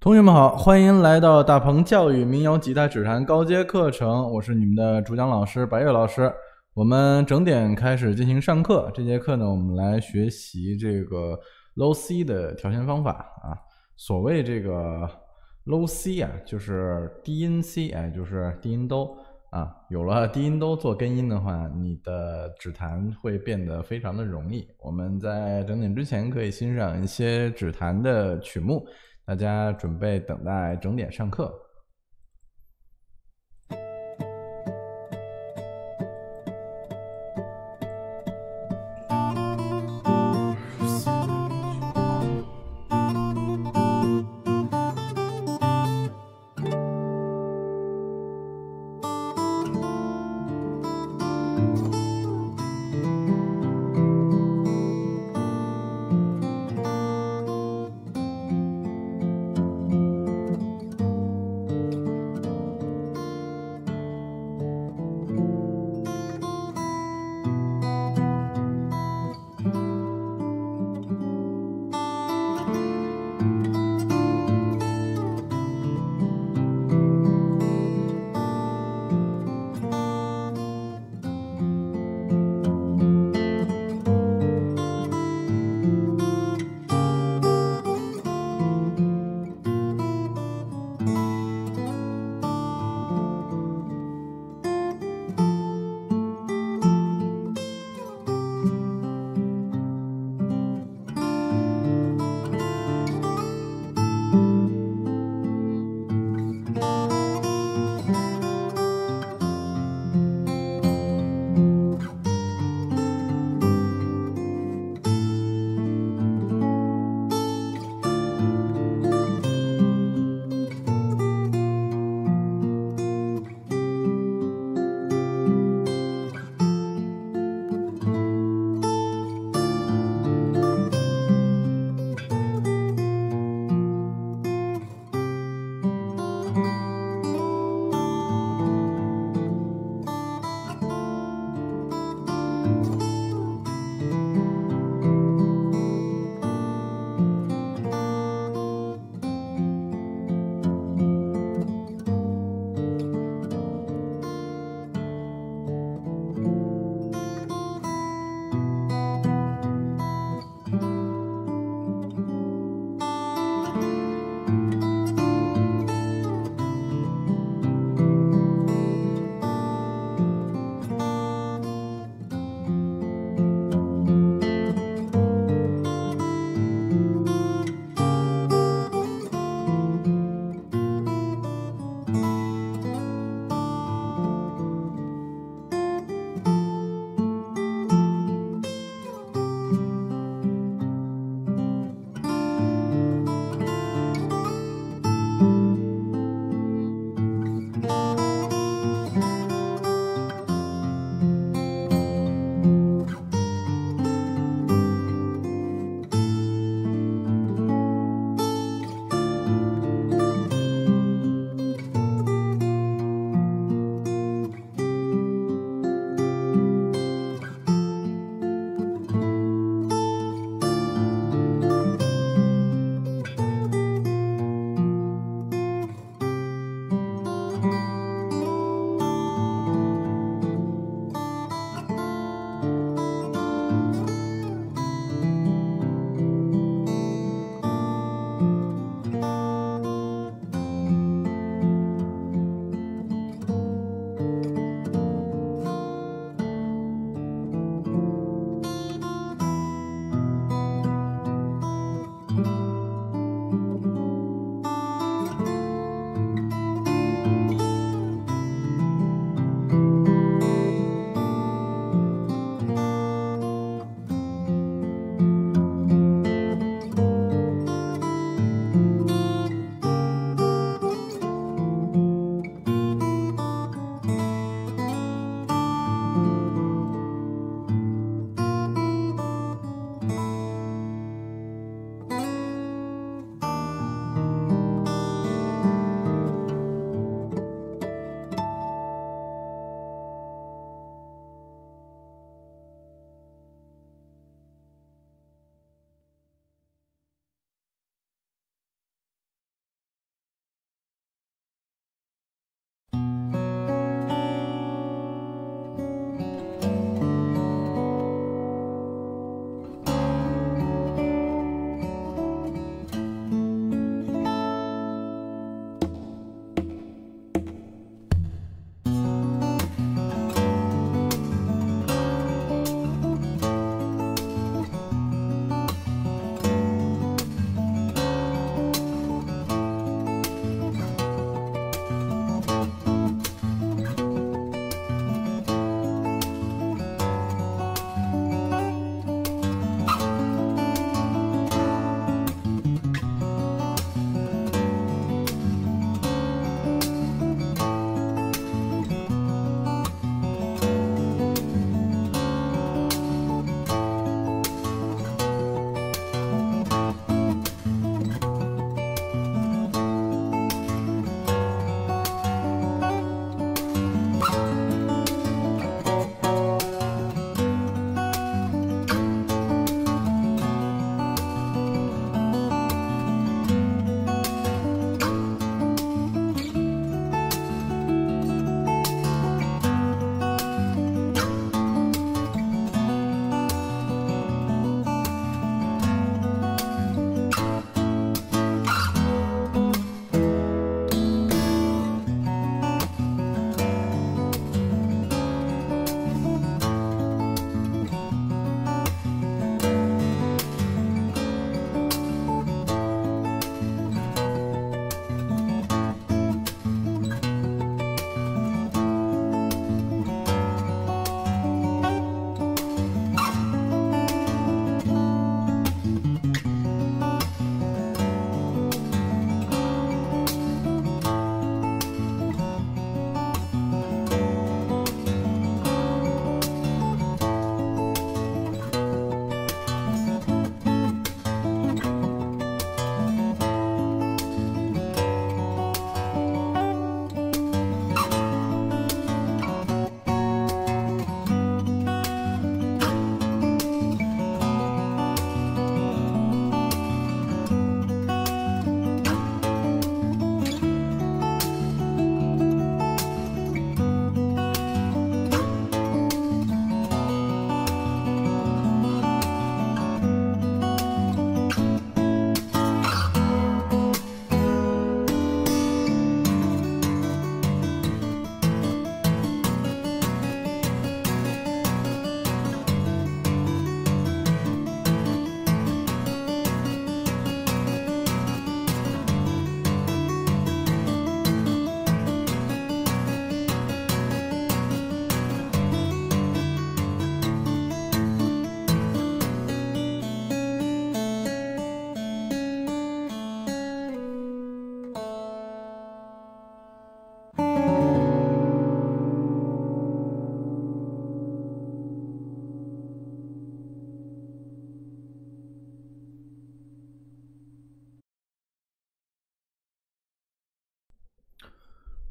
同学们好，欢迎来到大鹏教育民谣吉他指弹高阶课程，我是你们的主讲老师白月老师。我们整点开始进行上课，这节课呢，我们来学习这个 low C 的调弦方法啊。所谓这个 low C 啊，就是低音 C，哎，就是低音哆啊。有了低音哆做根音的话，你的指弹会变得非常的容易。我们在整点之前可以欣赏一些指弹的曲目。大家准备等待整点上课。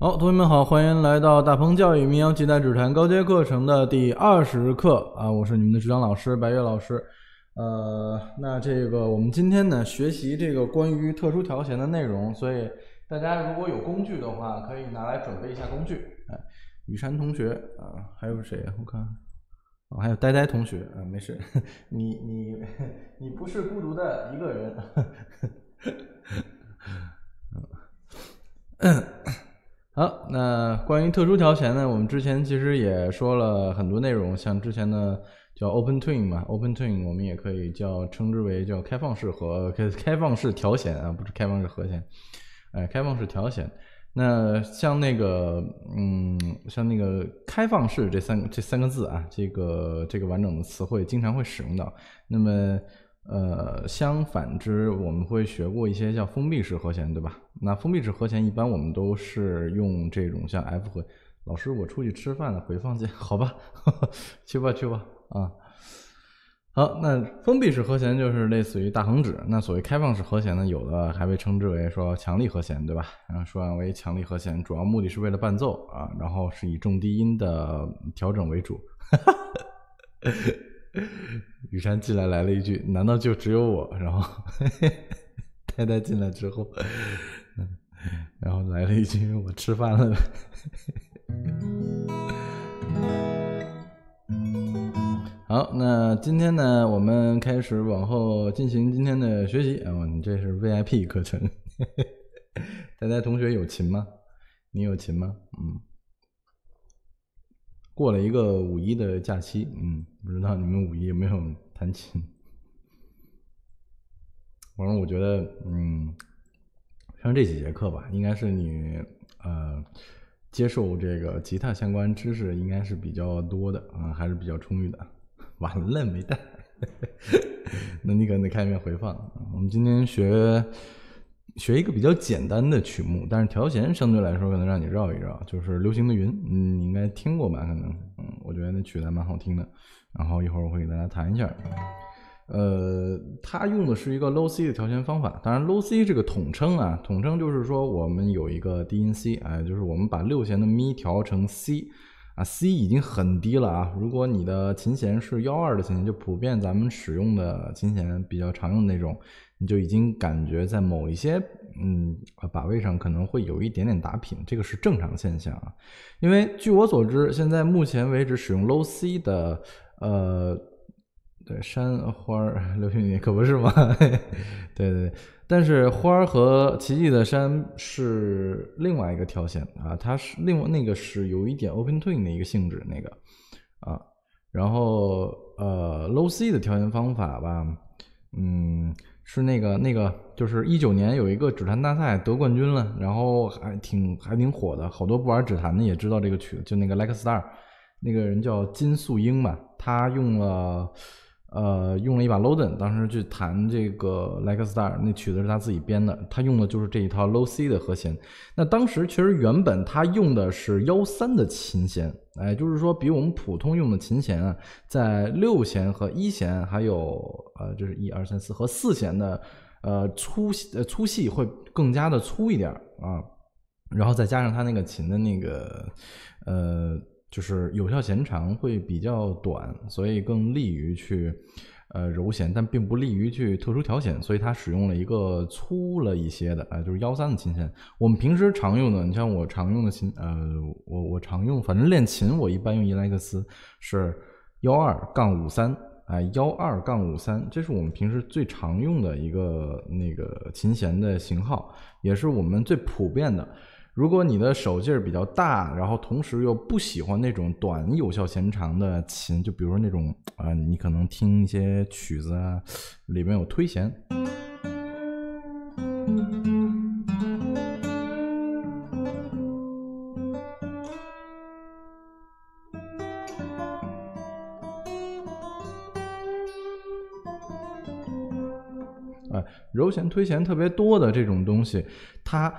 好，同学们好，欢迎来到大鹏教育民谣吉他指弹高阶课程的第二十课啊！我是你们的主讲老师白月老师。呃，那这个我们今天呢学习这个关于特殊调弦的内容，所以大家如果有工具的话，可以拿来准备一下工具。哎，雨山同学啊，还有谁？我看，哦，还有呆呆同学啊，没事，你你你不是孤独的一个人。嗯。好，那关于特殊调弦呢，我们之前其实也说了很多内容，像之前的叫 Open Twin 嘛，Open Twin 我们也可以叫称之为叫开放式和开 开放式调弦啊，不是开放式和弦，哎，开放式调弦。那像那个，嗯，像那个开放式这三这三个字啊，这个这个完整的词汇经常会使用到。那么。呃，相反之，我们会学过一些叫封闭式和弦，对吧？那封闭式和弦一般我们都是用这种像 F 和。老师，我出去吃饭了，回放键，好 吧，去吧去吧啊。好，那封闭式和弦就是类似于大横指。那所谓开放式和弦呢，有的还被称之为说强力和弦，对吧？然后说为强力和弦，主要目的是为了伴奏啊，然后是以重低音的调整为主。哈 哈 雨山进来来了一句：“难道就只有我？”然后 太太进来之后，然后来了一句：“我吃饭了。”好，那今天呢，我们开始往后进行今天的学习。哦，你这是 VIP 课程。呆呆同学有琴吗？你有琴吗？嗯。过了一个五一的假期，嗯，不知道你们五一有没有弹琴？反正我觉得，嗯，上这几节课吧，应该是你呃接受这个吉他相关知识应该是比较多的啊，还是比较充裕的。完了没带，那你可能得看一遍回放。我们今天学。学一个比较简单的曲目，但是调弦相对来说可能让你绕一绕，就是《流行的云》，嗯，你应该听过吧？可能，嗯，我觉得那曲子还蛮好听的。然后一会儿我会给大家弹一下。呃，它用的是一个 Low C 的调弦方法。当然，Low C 这个统称啊，统称就是说我们有一个低音 C，哎，就是我们把六弦的咪调成 C，啊，C 已经很低了啊。如果你的琴弦是幺二的琴弦，就普遍咱们使用的琴弦比较常用那种。你就已经感觉在某一些嗯把位上可能会有一点点打品，这个是正常现象啊。因为据我所知，现在目前为止使用 Low C 的呃，对山花流星雨可不是吗？对对，但是花儿和奇迹的山是另外一个调弦啊，它是另外那个是有一点 Open Twin 的一个性质那个啊，然后呃 Low C 的调弦方法吧，嗯。是那个那个，就是一九年有一个指弹大赛得冠军了，然后还挺还挺火的，好多不玩指弹的也知道这个曲，就那个 Like Star，那个人叫金素英嘛，他用了。呃，用了一把 Loden，当时去弹这个 Like Star，那曲子是他自己编的，他用的就是这一套 Low C 的和弦。那当时其实原本他用的是幺三的琴弦，哎，就是说比我们普通用的琴弦啊，在六弦和一弦，还有呃，就是一二三四和四弦的呃粗呃粗细会更加的粗一点啊，然后再加上他那个琴的那个呃。就是有效弦长会比较短，所以更利于去呃柔弦，但并不利于去特殊调弦，所以它使用了一个粗了一些的，呃，就是幺三的琴弦。我们平时常用的，你像我常用的琴，呃，我我常用，反正练琴我一般用伊莱克斯是幺二杠五三，哎，幺二杠五三，这是我们平时最常用的一个那个琴弦的型号，也是我们最普遍的。如果你的手劲儿比较大，然后同时又不喜欢那种短有效弦长的琴，就比如那种啊，你可能听一些曲子啊，里面有推弦，柔弦推弦特别多的这种东西，它。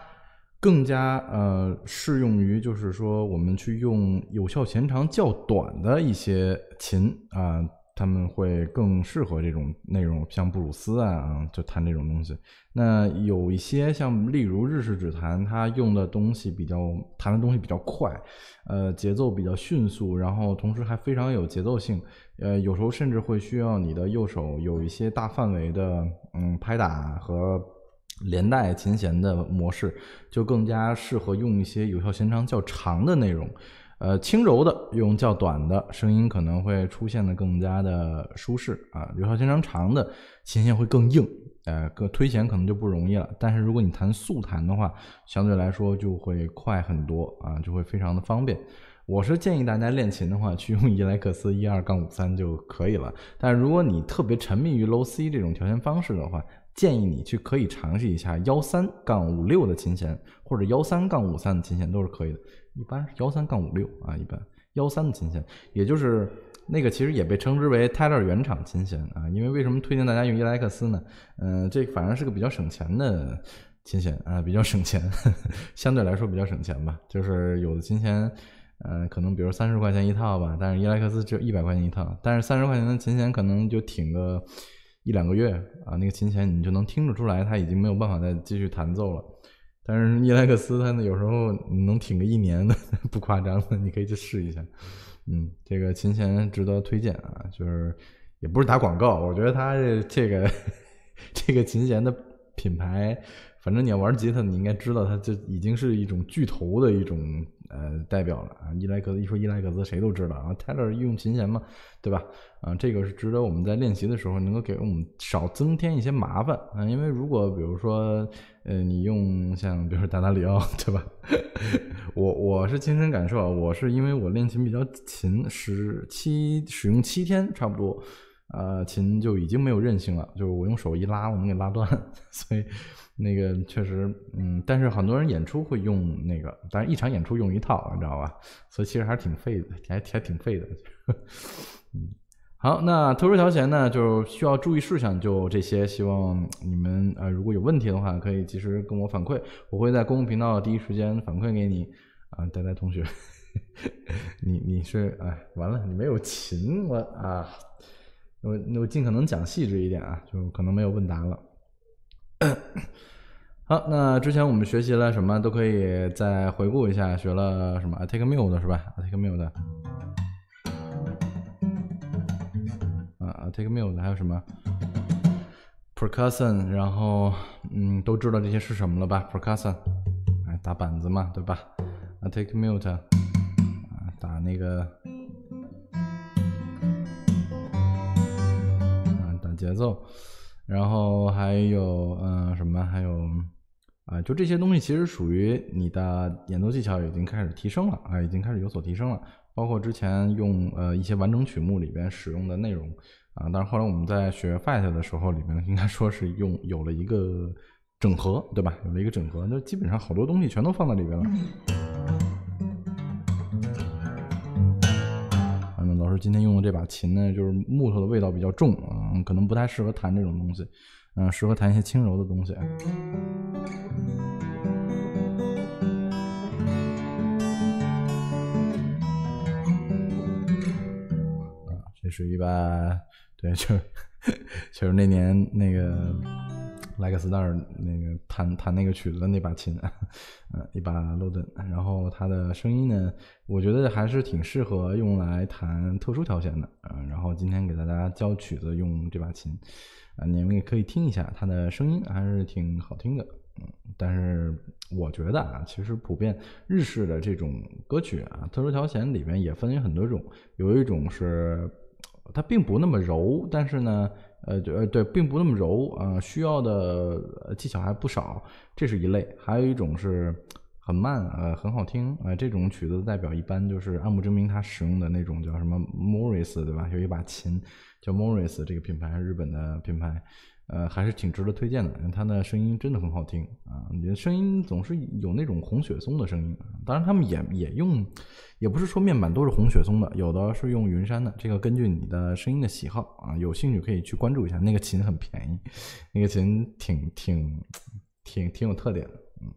更加呃适用于就是说我们去用有效弦长较短的一些琴啊，他们会更适合这种内容，像布鲁斯啊，就弹这种东西。那有一些像例如日式指弹，它用的东西比较弹的东西比较快，呃，节奏比较迅速，然后同时还非常有节奏性。呃，有时候甚至会需要你的右手有一些大范围的嗯拍打和连带琴弦的模式，就更加适合用一些有效弦长较长的内容。呃，轻柔的用较短的声音可能会出现的更加的舒适啊，有效弦长长的琴弦会更硬，呃，个推弦可能就不容易了。但是如果你弹速弹的话，相对来说就会快很多啊，就会非常的方便。我是建议大家练琴的话，去用伊莱克斯一二杠五三就可以了。但如果你特别沉迷于 low C 这种调弦方式的话，建议你去可以尝试一下幺三杠五六的琴弦，或者幺三杠五三的琴弦都是可以的。一般是幺三杠五六啊，一般幺三的琴弦，也就是那个其实也被称之为泰勒原厂琴弦啊。因为为什么推荐大家用伊莱克斯呢？嗯，这反正是个比较省钱的琴弦啊，比较省钱，相对来说比较省钱吧。就是有的琴弦，嗯，可能比如三十块钱一套吧，但是伊莱克斯只有一百块钱一套。但是三十块钱的琴弦可能就挺个一两个月啊，那个琴弦你就能听得出来，它已经没有办法再继续弹奏了。但是伊莱克斯它呢，有时候能挺个一年的，不夸张的，你可以去试一下。嗯，这个琴弦值得推荐啊，就是也不是打广告，我觉得它这个 这个琴弦的品牌，反正你要玩吉他，你应该知道，它就已经是一种巨头的一种。呃，代表了啊，伊莱克斯一说伊莱克斯，谁都知道啊。泰勒用琴弦嘛，对吧？啊，这个是值得我们在练习的时候能够给我们少增添一些麻烦啊。因为如果比如说，呃，你用像比如说达达里奥，对吧？我我是亲身感受啊，我是因为我练琴比较勤，十七使用七天差不多，啊，琴就已经没有韧性了，就是我用手一拉，我能给拉断，所以。那个确实，嗯，但是很多人演出会用那个，但是一场演出用一套，你知道吧？所以其实还是挺费的，还还挺费的。嗯，好，那特殊调弦呢，就需要注意事项就这些，希望你们呃如果有问题的话，可以及时跟我反馈，我会在公共频道第一时间反馈给你。啊，呆呆同学，你你是哎，完了，你没有琴，我啊，我我尽可能讲细致一点啊，就可能没有问答了。好，那之前我们学习了什么，都可以再回顾一下。学了什么？Take mute 是吧？Take mute。啊，Take mute 还有什么？Percussion，然后嗯，都知道这些是什么了吧？Percussion，哎，打板子嘛，对吧？啊，Take mute，啊，打那个，啊，打节奏，然后还有嗯什么？还有。啊，就这些东西其实属于你的演奏技巧已经开始提升了啊，已经开始有所提升了。包括之前用呃一些完整曲目里边使用的内容啊，但是后来我们在学 Fight 的时候，里面应该说是用有了一个整合，对吧？有了一个整合，那基本上好多东西全都放在里边了。老师今天用的这把琴呢，就是木头的味道比较重啊，可能不太适合弹这种东西。嗯，适合弹一些轻柔的东西。啊，这是一把，对，就是 就是那年那个莱克斯戴尔那个弹弹那个曲子的那把琴，嗯，一把 l o d 然后它的声音呢，我觉得还是挺适合用来弹特殊调弦的，嗯，然后今天给大家教曲子用这把琴。啊，你们也可以听一下，它的声音还是挺好听的，嗯，但是我觉得啊，其实普遍日式的这种歌曲啊，特殊调弦里面也分有很多种，有一种是它并不那么柔，但是呢，呃，对呃，对，并不那么柔啊，需要的技巧还不少，这是一类，还有一种是很慢，呃，很好听，啊，这种曲子的代表一般就是暗部真明他使用的那种叫什么 Morris，对吧？有一把琴。叫 Morris 这个品牌，日本的品牌，呃，还是挺值得推荐的。它的声音真的很好听啊！你的声音总是有那种红雪松的声音。当然，他们也也用，也不是说面板都是红雪松的，有的是用云杉的。这个根据你的声音的喜好啊，有兴趣可以去关注一下。那个琴很便宜，那个琴挺挺挺挺有特点的。嗯，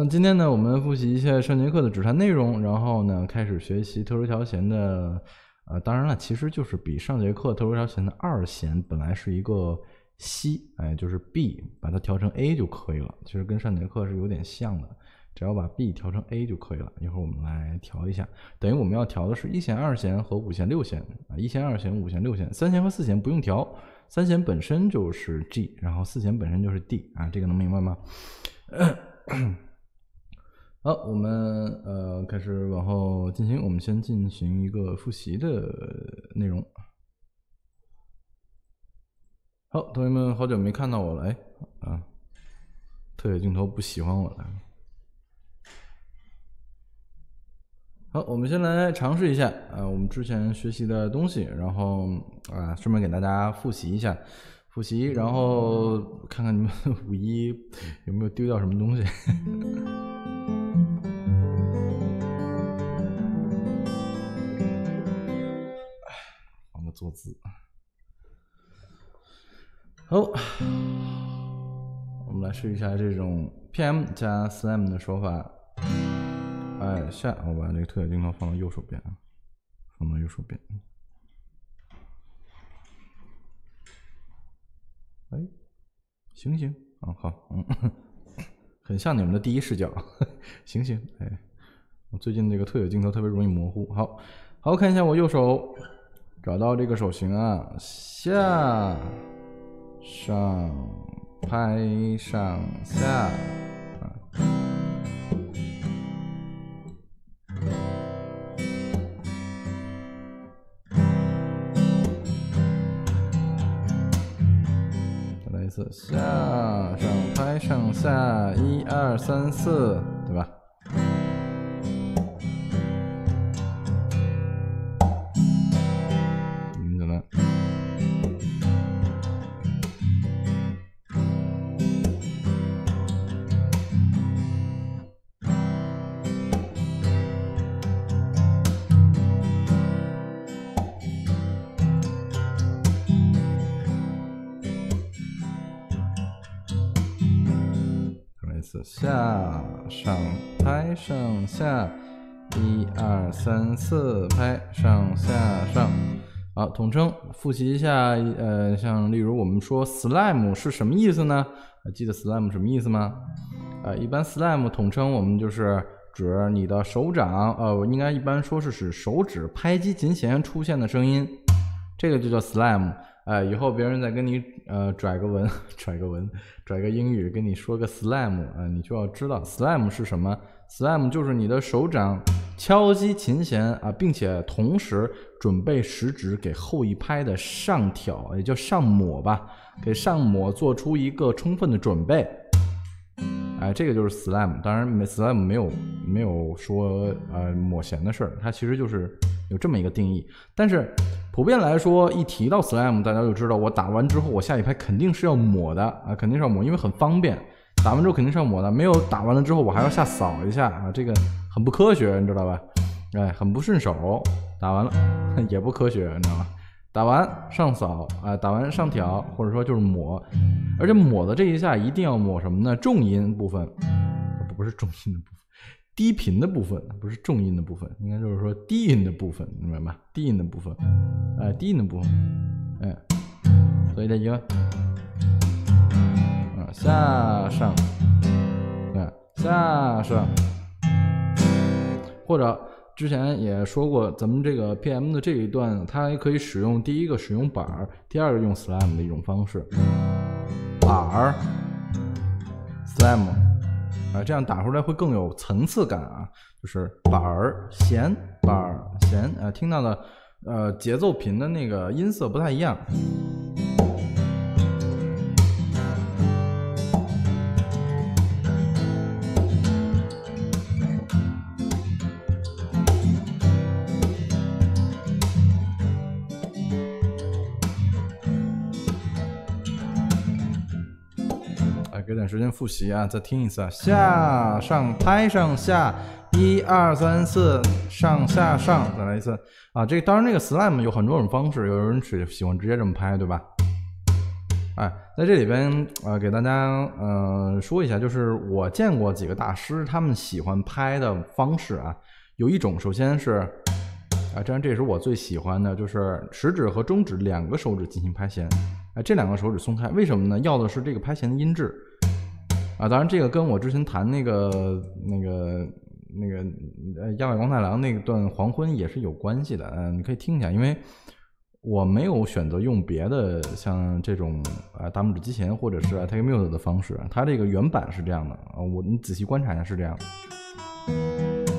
嗯，今天呢，我们复习一下上节课的指弹内容，然后呢，开始学习特殊调弦的。呃，当然了，其实就是比上节课特殊调弦的二弦本来是一个西，哎，就是 B，把它调成 A 就可以了。其实跟上节课是有点像的，只要把 B 调成 A 就可以了。一会儿我们来调一下，等于我们要调的是一弦、二弦和五弦、六弦啊，一弦、二弦、五弦、六弦，三弦和四弦不用调，三弦本身就是 G，然后四弦本身就是 D 啊，这个能明白吗？好，我们呃开始往后进行。我们先进行一个复习的内容。好，同学们，好久没看到我了，哎啊，特写镜头不喜欢我了。好，我们先来尝试一下啊，我们之前学习的东西，然后啊，顺便给大家复习一下，复习，然后看看你们五一有没有丢掉什么东西。坐姿，好，我们来试一下这种 PM 加 SM 的手法。哎，下，我把这个特写镜头放到右手边啊，放到右手边。哎，行行，啊好，嗯，很像你们的第一视角，行行，哎，我最近这个特写镜头特别容易模糊。好，好看一下我右手。找到这个手型啊，下上拍上下啊，再来一次，下上拍上下，一二三四，上下，一二三四拍上下上。好，统称复习一下。呃，像例如我们说 slam 是什么意思呢？记得 slam 什么意思吗？呃，一般 slam 统称我们就是指你的手掌，呃，应该一般说是指手指拍击琴弦出现的声音，这个就叫 slam。哎，以后别人再跟你呃拽个文，拽个文，拽个英语，跟你说个 slam 啊，你就要知道 slam 是什么。slam 就是你的手掌敲击琴弦啊，并且同时准备食指给后一拍的上挑，也叫上抹吧，给上抹做出一个充分的准备。哎，这个就是 slam。当然，slam 没有没有说呃抹弦的事儿，它其实就是有这么一个定义。但是普遍来说，一提到 slam，大家就知道我打完之后，我下一拍肯定是要抹的啊，肯定是要抹，因为很方便。打完之后肯定是要抹的，没有打完了之后我还要下扫一下啊，这个很不科学，你知道吧？哎，很不顺手。打完了 也不科学，你知道吗？打完上扫啊，打完上挑，或者说就是抹，而且抹的这一下一定要抹什么呢？重音部分，不是重音的部分，低频的部分，不是重音的部分，应该就是说低音的部分，明白吗？低音的部分，哎，低音的部分，哎，所以它一个啊下上，啊下上，或者。之前也说过，咱们这个 PM 的这一段，它也可以使用第一个使用板儿，第二个用 slam 的一种方式，板儿 slam 啊，这样打出来会更有层次感啊，就是板儿弦板儿弦啊，听到的呃节奏频的那个音色不太一样。复习啊，再听一次啊，下上拍上下，一二三四，上下上，再来一次啊。这当然，这个 slam 有很多种方式，有人喜喜欢直接这么拍，对吧？哎，在这里边呃，给大家呃说一下，就是我见过几个大师，他们喜欢拍的方式啊，有一种首先是啊，这样这也是我最喜欢的，就是食指和中指两个手指进行拍弦，啊，这两个手指松开，为什么呢？要的是这个拍弦的音质，啊，当然这个跟我之前谈那个那个那个呃亚外光太郎那段黄昏也是有关系的，嗯，你可以听一下，因为我没有选择用别的像这种呃大拇指击弦或者是 take music 的方式，它这个原版是这样的啊，我你仔细观察一下是这样。的，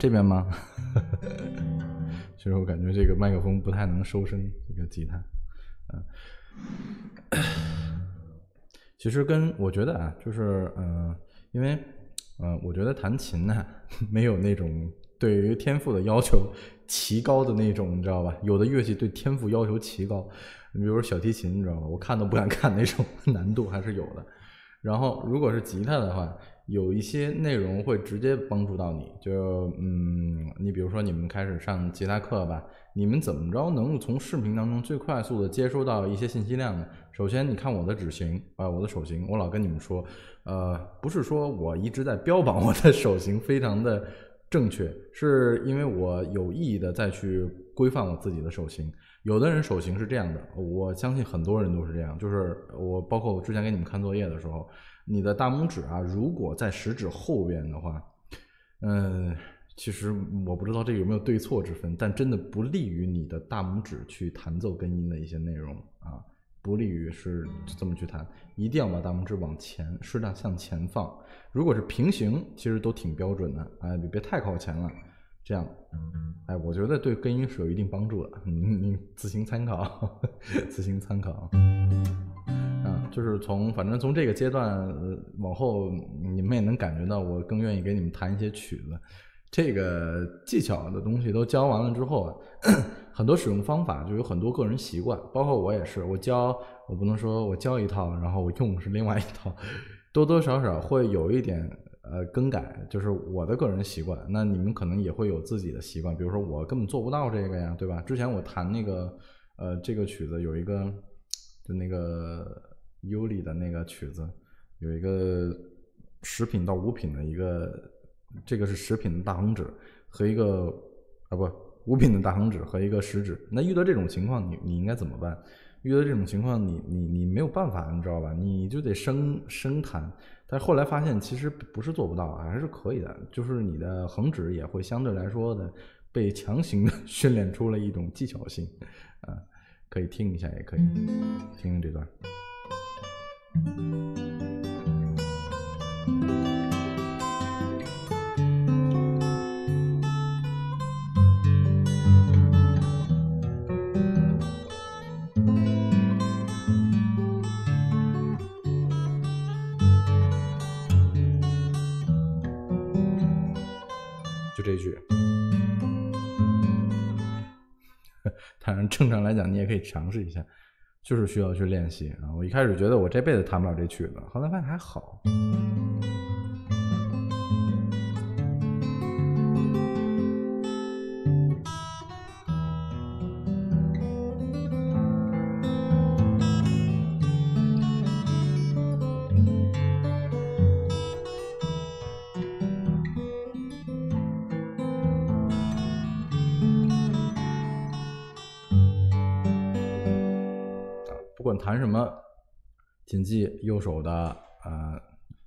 这边吗？其实我感觉这个麦克风不太能收声，这个吉他，嗯，其实跟我觉得啊，就是嗯，因为嗯，我觉得弹琴呢，没有那种对于天赋的要求奇高的那种，你知道吧？有的乐器对天赋要求奇高，你比如说小提琴，你知道吧？我看都不敢看那种难度还是有的。然后如果是吉他的话。有一些内容会直接帮助到你，就嗯，你比如说你们开始上吉他课吧，你们怎么着能从视频当中最快速的接收到一些信息量呢？首先，你看我的指型啊，我的手型，我老跟你们说，呃，不是说我一直在标榜我的手型非常的正确，是因为我有意的再去规范我自己的手型。有的人手型是这样的，我相信很多人都是这样，就是我包括我之前给你们看作业的时候。你的大拇指啊，如果在食指后边的话，嗯，其实我不知道这有没有对错之分，但真的不利于你的大拇指去弹奏根音的一些内容啊，不利于是这么去弹，一定要把大拇指往前，适当向前放。如果是平行，其实都挺标准的，哎，你别太靠前了，这样，哎，我觉得对根音是有一定帮助的，你你自行参考，自行参考。啊就是从反正从这个阶段往后，你们也能感觉到我更愿意给你们弹一些曲子。这个技巧的东西都教完了之后啊，很多使用方法就有很多个人习惯，包括我也是。我教我不能说我教一套，然后我用是另外一套，多多少少会有一点呃更改，就是我的个人习惯。那你们可能也会有自己的习惯，比如说我根本做不到这个呀，对吧？之前我弹那个呃这个曲子有一个就那个。尤里的那个曲子有一个十品到五品的一个，这个是十品的大横指和一个啊不五品的大横指和一个食指。那遇到这种情况，你你应该怎么办？遇到这种情况，你你你没有办法，你知道吧？你就得生生弹。但后来发现其实不是做不到，还是可以的。就是你的横指也会相对来说的被强行的 训练出了一种技巧性啊，可以听一下，也可以听听这段。当然正常来讲，你也可以尝试一下。就是需要去练习啊！我一开始觉得我这辈子弹不了这曲子，后来发现还好。不管弹什么，谨记右手的呃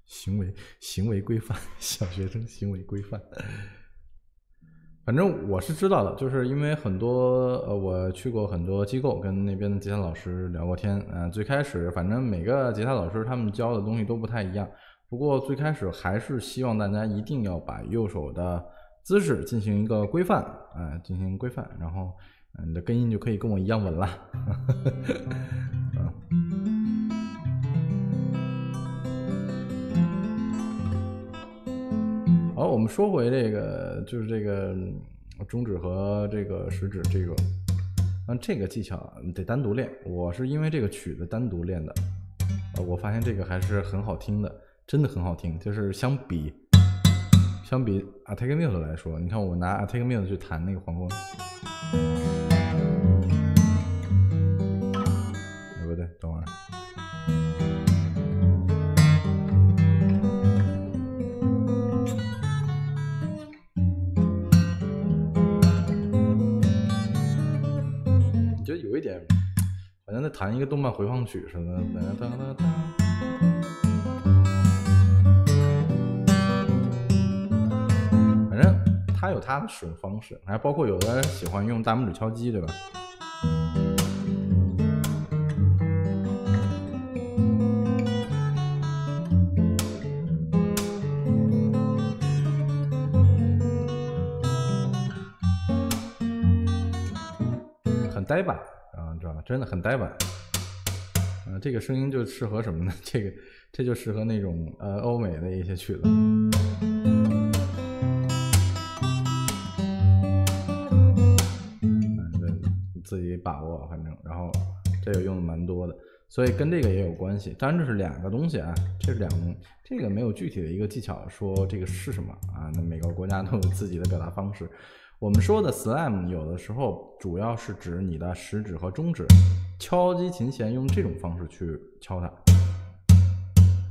行为行为规范，小学生行为规范。反正我是知道的，就是因为很多呃，我去过很多机构，跟那边的吉他老师聊过天。嗯，最开始反正每个吉他老师他们教的东西都不太一样，不过最开始还是希望大家一定要把右手的姿势进行一个规范，啊，进行规范，然后你的根音就可以跟我一样稳了。好，我们说回这个，就是这个中指和这个食指这个，那这个技巧得单独练。我是因为这个曲子单独练的，呃，我发现这个还是很好听的，真的很好听。就是相比相比 a t a k e Mute 来说，你看我拿 a t a k e Mute 去弹那个黄昏，弹一个动漫回放曲似的，反正他有他的使用方式，还包括有的人喜欢用大拇指敲击，对吧？很呆板。真的很呆板，啊，这个声音就适合什么呢？这个这就适合那种呃欧美的一些曲子，嗯，对，自己把握，反正，然后这个用的蛮多的，所以跟这个也有关系。当然这是两个东西啊，这是两个，这个没有具体的一个技巧说这个是什么啊？那每个国家都有自己的表达方式。我们说的 slam 有的时候主要是指你的食指和中指敲击琴弦，用这种方式去敲它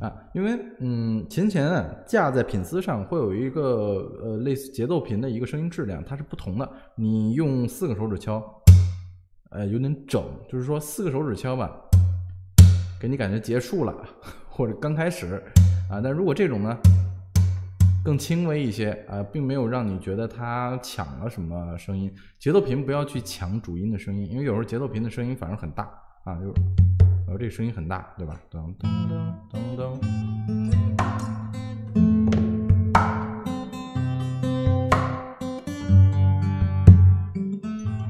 啊，因为嗯，琴弦啊架在品丝上会有一个呃类似节奏频的一个声音质量，它是不同的。你用四个手指敲，呃，有点整，就是说四个手指敲吧，给你感觉结束了或者刚开始啊，但如果这种呢？更轻微一些啊，并没有让你觉得它抢了什么声音。节奏频不要去抢主音的声音，因为有时候节奏频的声音反而很大啊，就是然后这个声音很大，对吧？噔噔噔噔噔。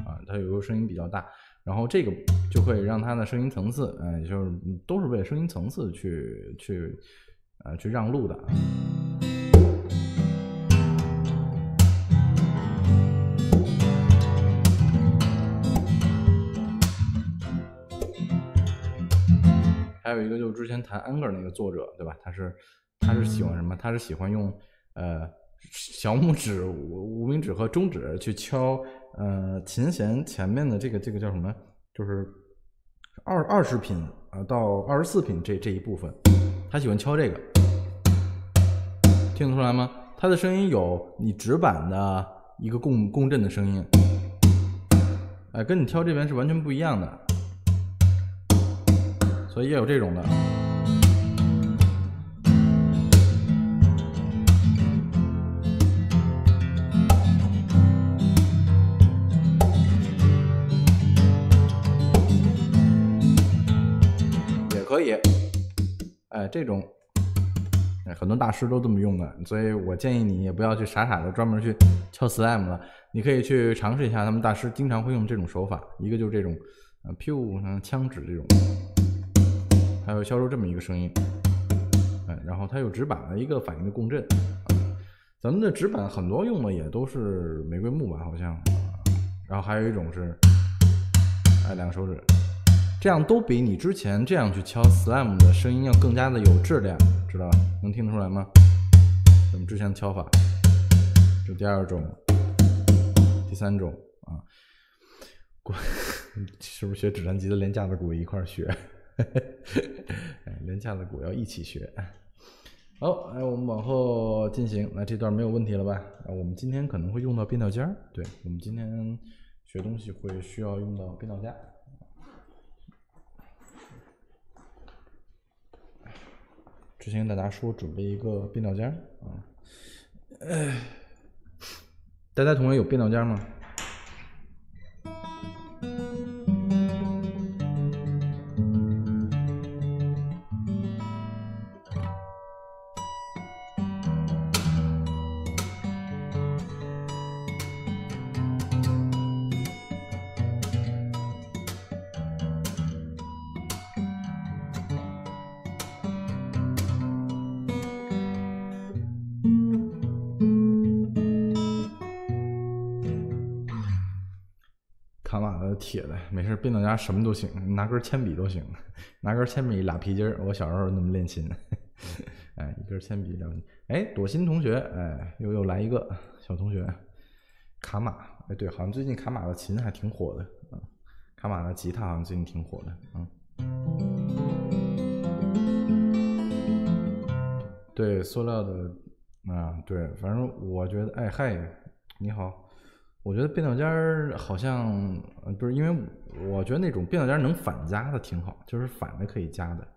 啊，它有时候声音比较大，然后这个就会让它的声音层次，嗯，就是都是为声音层次去去呃去让路的。还有一个就是之前谈 Anger 那个作者，对吧？他是他是喜欢什么？他是喜欢用呃小拇指、无无名指和中指去敲呃琴弦前面的这个这个叫什么？就是二二十品啊到二十四品这这一部分，他喜欢敲这个，听得出来吗？他的声音有你指板的一个共共振的声音，哎，跟你敲这边是完全不一样的。所以也有这种的，也可以。哎，这种，哎，很多大师都这么用的，所以我建议你也不要去傻傻的专门去敲 slam 了，你可以去尝试一下，他们大师经常会用这种手法，一个就是这种，呃，pew，像枪指这种。还会消出这么一个声音，哎，然后它有指板的一个反应的共振，咱们的指板很多用的也都是玫瑰木吧，好像，然后还有一种是，哎，两个手指，这样都比你之前这样去敲 slam 的声音要更加的有质量，知道吧？能听得出来吗？咱们之前的敲法，这第二种，第三种啊，鼓，是不是学指弹吉的连架子鼓一块儿学？哎，连架子鼓要一起学。好，哎，我们往后进行。那这段没有问题了吧？啊，我们今天可能会用到变调夹儿。对，我们今天学东西会需要用到变调夹。之前跟大家说准备一个变调夹啊。哎，大家同学有变调间吗？的，没事，变调夹什么都行，拿根铅笔都行，拿根铅笔俩皮筋儿。我小时候那么练琴，哎，一根铅笔两，哎，朵心同学，哎，又又来一个小同学，卡玛，哎，对，好像最近卡玛的琴还挺火的，嗯，卡玛的吉他好像最近挺火的，嗯，对，塑料的，啊，对，反正我觉得，哎嗨，你好。我觉得变调间儿好像不是，因为我觉得那种变调间能反加的挺好，就是反的可以加的，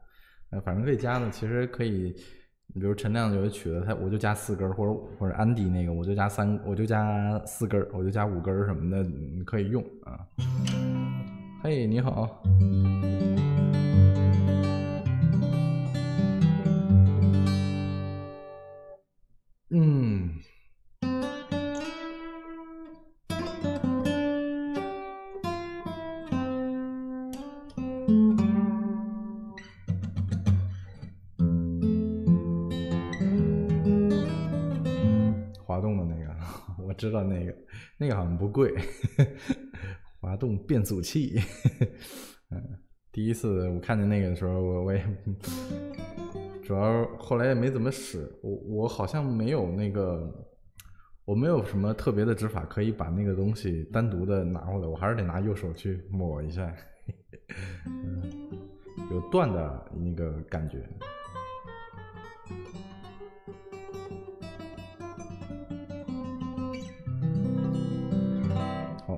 呃，反正可以加的，其实可以，你比如陈亮有的曲子，他我就加四根儿，或者或者安迪那个我就加三，我就加四根儿，我就加五根儿什么的，你可以用啊。嘿，你好。知道那个，那个好像不贵，滑动变阻器。嗯，第一次我看见那个的时候，我我也主要后来也没怎么使，我我好像没有那个，我没有什么特别的指法可以把那个东西单独的拿过来，我还是得拿右手去抹一下，有断的那个感觉。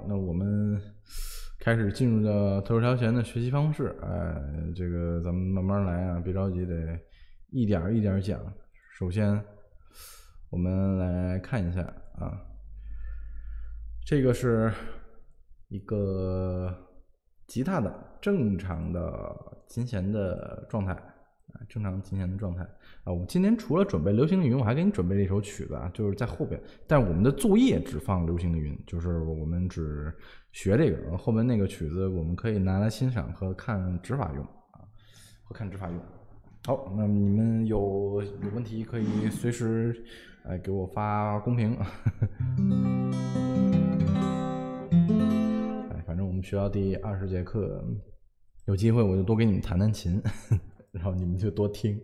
那我们开始进入到特殊调弦的学习方式，哎，这个咱们慢慢来啊，别着急，得一点一点讲。首先，我们来看一下啊，这个是一个吉他的正常的琴弦的状态。正常琴弦的状态啊，我今天除了准备流行的云，我还给你准备了一首曲子啊，就是在后边。但我们的作业只放流行的云，就是我们只学这个，后面那个曲子我们可以拿来欣赏和看指法用啊，和看指法用。好，那你们有有问题可以随时哎给我发公屏。哎，反正我们学校第二十节课，有机会我就多给你们弹弹琴。然后你们就多听，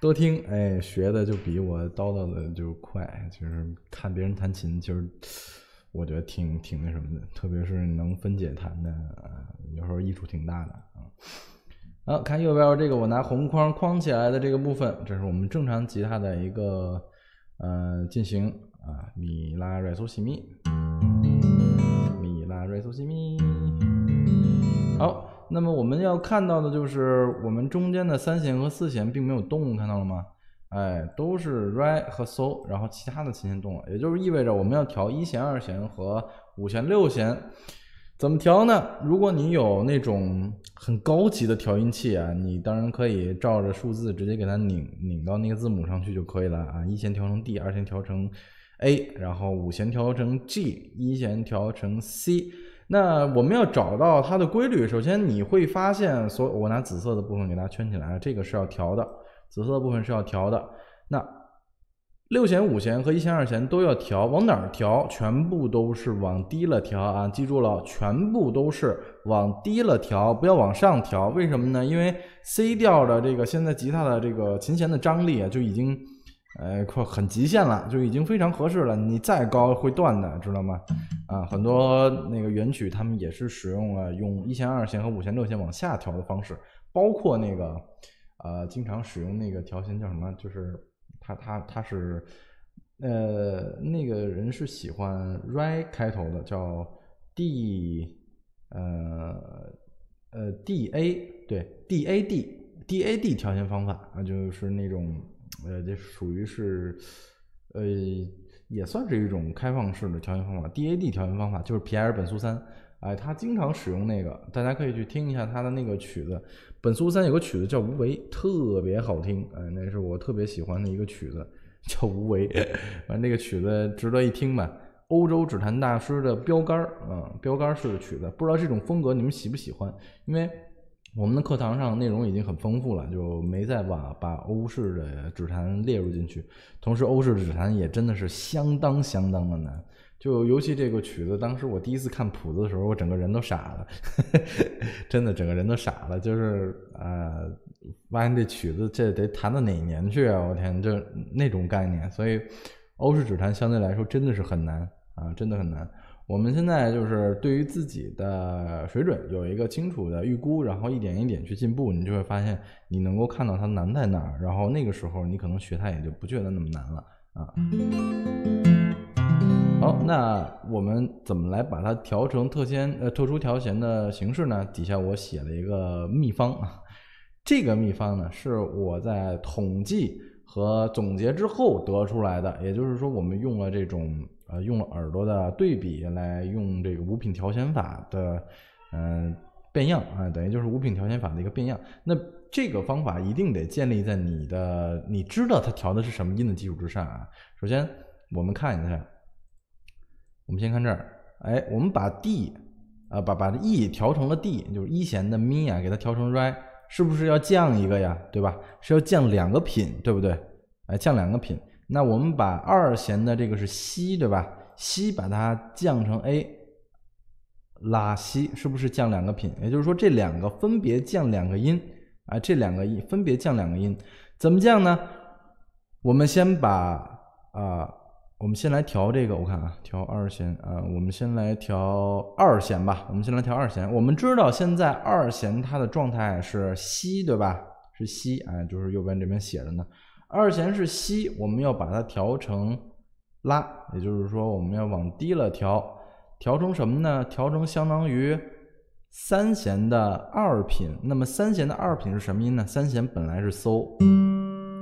多听，哎，学的就比我叨叨的就快。就是看别人弹琴，其实我觉得挺挺那什么的，特别是能分解弹的，有时候益处挺大的啊。好，看右边这个，我拿红框框起来的这个部分，这是我们正常吉他的一个呃进行啊，咪拉瑞嗦西咪，咪拉瑞嗦西咪，好。那么我们要看到的就是我们中间的三弦和四弦并没有动，看到了吗？哎，都是 re 和 so，然后其他的琴弦动了，也就是意味着我们要调一弦、二弦和五弦、六弦。怎么调呢？如果你有那种很高级的调音器啊，你当然可以照着数字直接给它拧拧到那个字母上去就可以了啊。一弦调成 D，二弦调成 A，然后五弦调成 G，一弦调成 C。那我们要找到它的规律，首先你会发现，所我拿紫色的部分给它圈起来，这个是要调的，紫色的部分是要调的。那六弦、五弦和一弦、二弦都要调，往哪儿调？全部都是往低了调啊！记住了，全部都是往低了调，不要往上调。为什么呢？因为 C 调的这个现在吉他的这个琴弦的张力啊，就已经。呃，快很极限了，就已经非常合适了。你再高会断的，知道吗？啊，很多那个原曲他们也是使用了用一弦、二弦和五弦、六弦往下调的方式，包括那个呃，经常使用那个调弦叫什么？就是他他他是呃，那个人是喜欢 re 开头的，叫 D 呃呃 D A 对 D A D D A D 调弦方法啊，就是那种。呃，这属于是，呃，也算是一种开放式的调音方法，DAD 调音方法就是皮埃尔本苏三，哎，他经常使用那个，大家可以去听一下他的那个曲子。本苏三有个曲子叫《无为》，特别好听，哎，那是我特别喜欢的一个曲子，叫《无为》，反正那个曲子值得一听吧。欧洲指弹大师的标杆儿啊，标杆式的曲子，不知道这种风格你们喜不喜欢？因为我们的课堂上内容已经很丰富了，就没再把把欧式的指弹列入进去。同时，欧式的指弹也真的是相当相当的难。就尤其这个曲子，当时我第一次看谱子的时候，我整个人都傻了，真的整个人都傻了。就是啊，发现这曲子这得弹到哪年去啊？我天，就那种概念。所以，欧式指弹相对来说真的是很难啊，真的很难。我们现在就是对于自己的水准有一个清楚的预估，然后一点一点去进步，你就会发现你能够看到它难在哪儿，然后那个时候你可能学它也就不觉得那么难了啊。好，那我们怎么来把它调成特先呃特殊调弦的形式呢？底下我写了一个秘方啊，这个秘方呢是我在统计和总结之后得出来的，也就是说我们用了这种。呃，用了耳朵的对比来用这个五品调弦法的，嗯，变样啊，等于就是五品调弦法的一个变样。那这个方法一定得建立在你的你知道它调的是什么音的基础之上啊。首先，我们看一下，我们先看这儿，哎，我们把 D 啊，把把 E 调成了 D，就是一弦的咪啊，给它调成 Re，是不是要降一个呀？对吧？是要降两个品，对不对？哎，降两个品。那我们把二弦的这个是西，对吧？西把它降成 A，拉西是不是降两个品？也就是说这两个分别降两个音啊，这两个音分别降两个音，怎么降呢？我们先把啊，我们先来调这个，我看啊，调二弦啊，我们先来调二弦吧。我们先来调二弦。我们知道现在二弦它的状态是西，对吧？是西啊，就是右边这边写着呢。二弦是西，我们要把它调成拉，也就是说我们要往低了调，调成什么呢？调成相当于三弦的二品。那么三弦的二品是什么音呢？三弦本来是嗦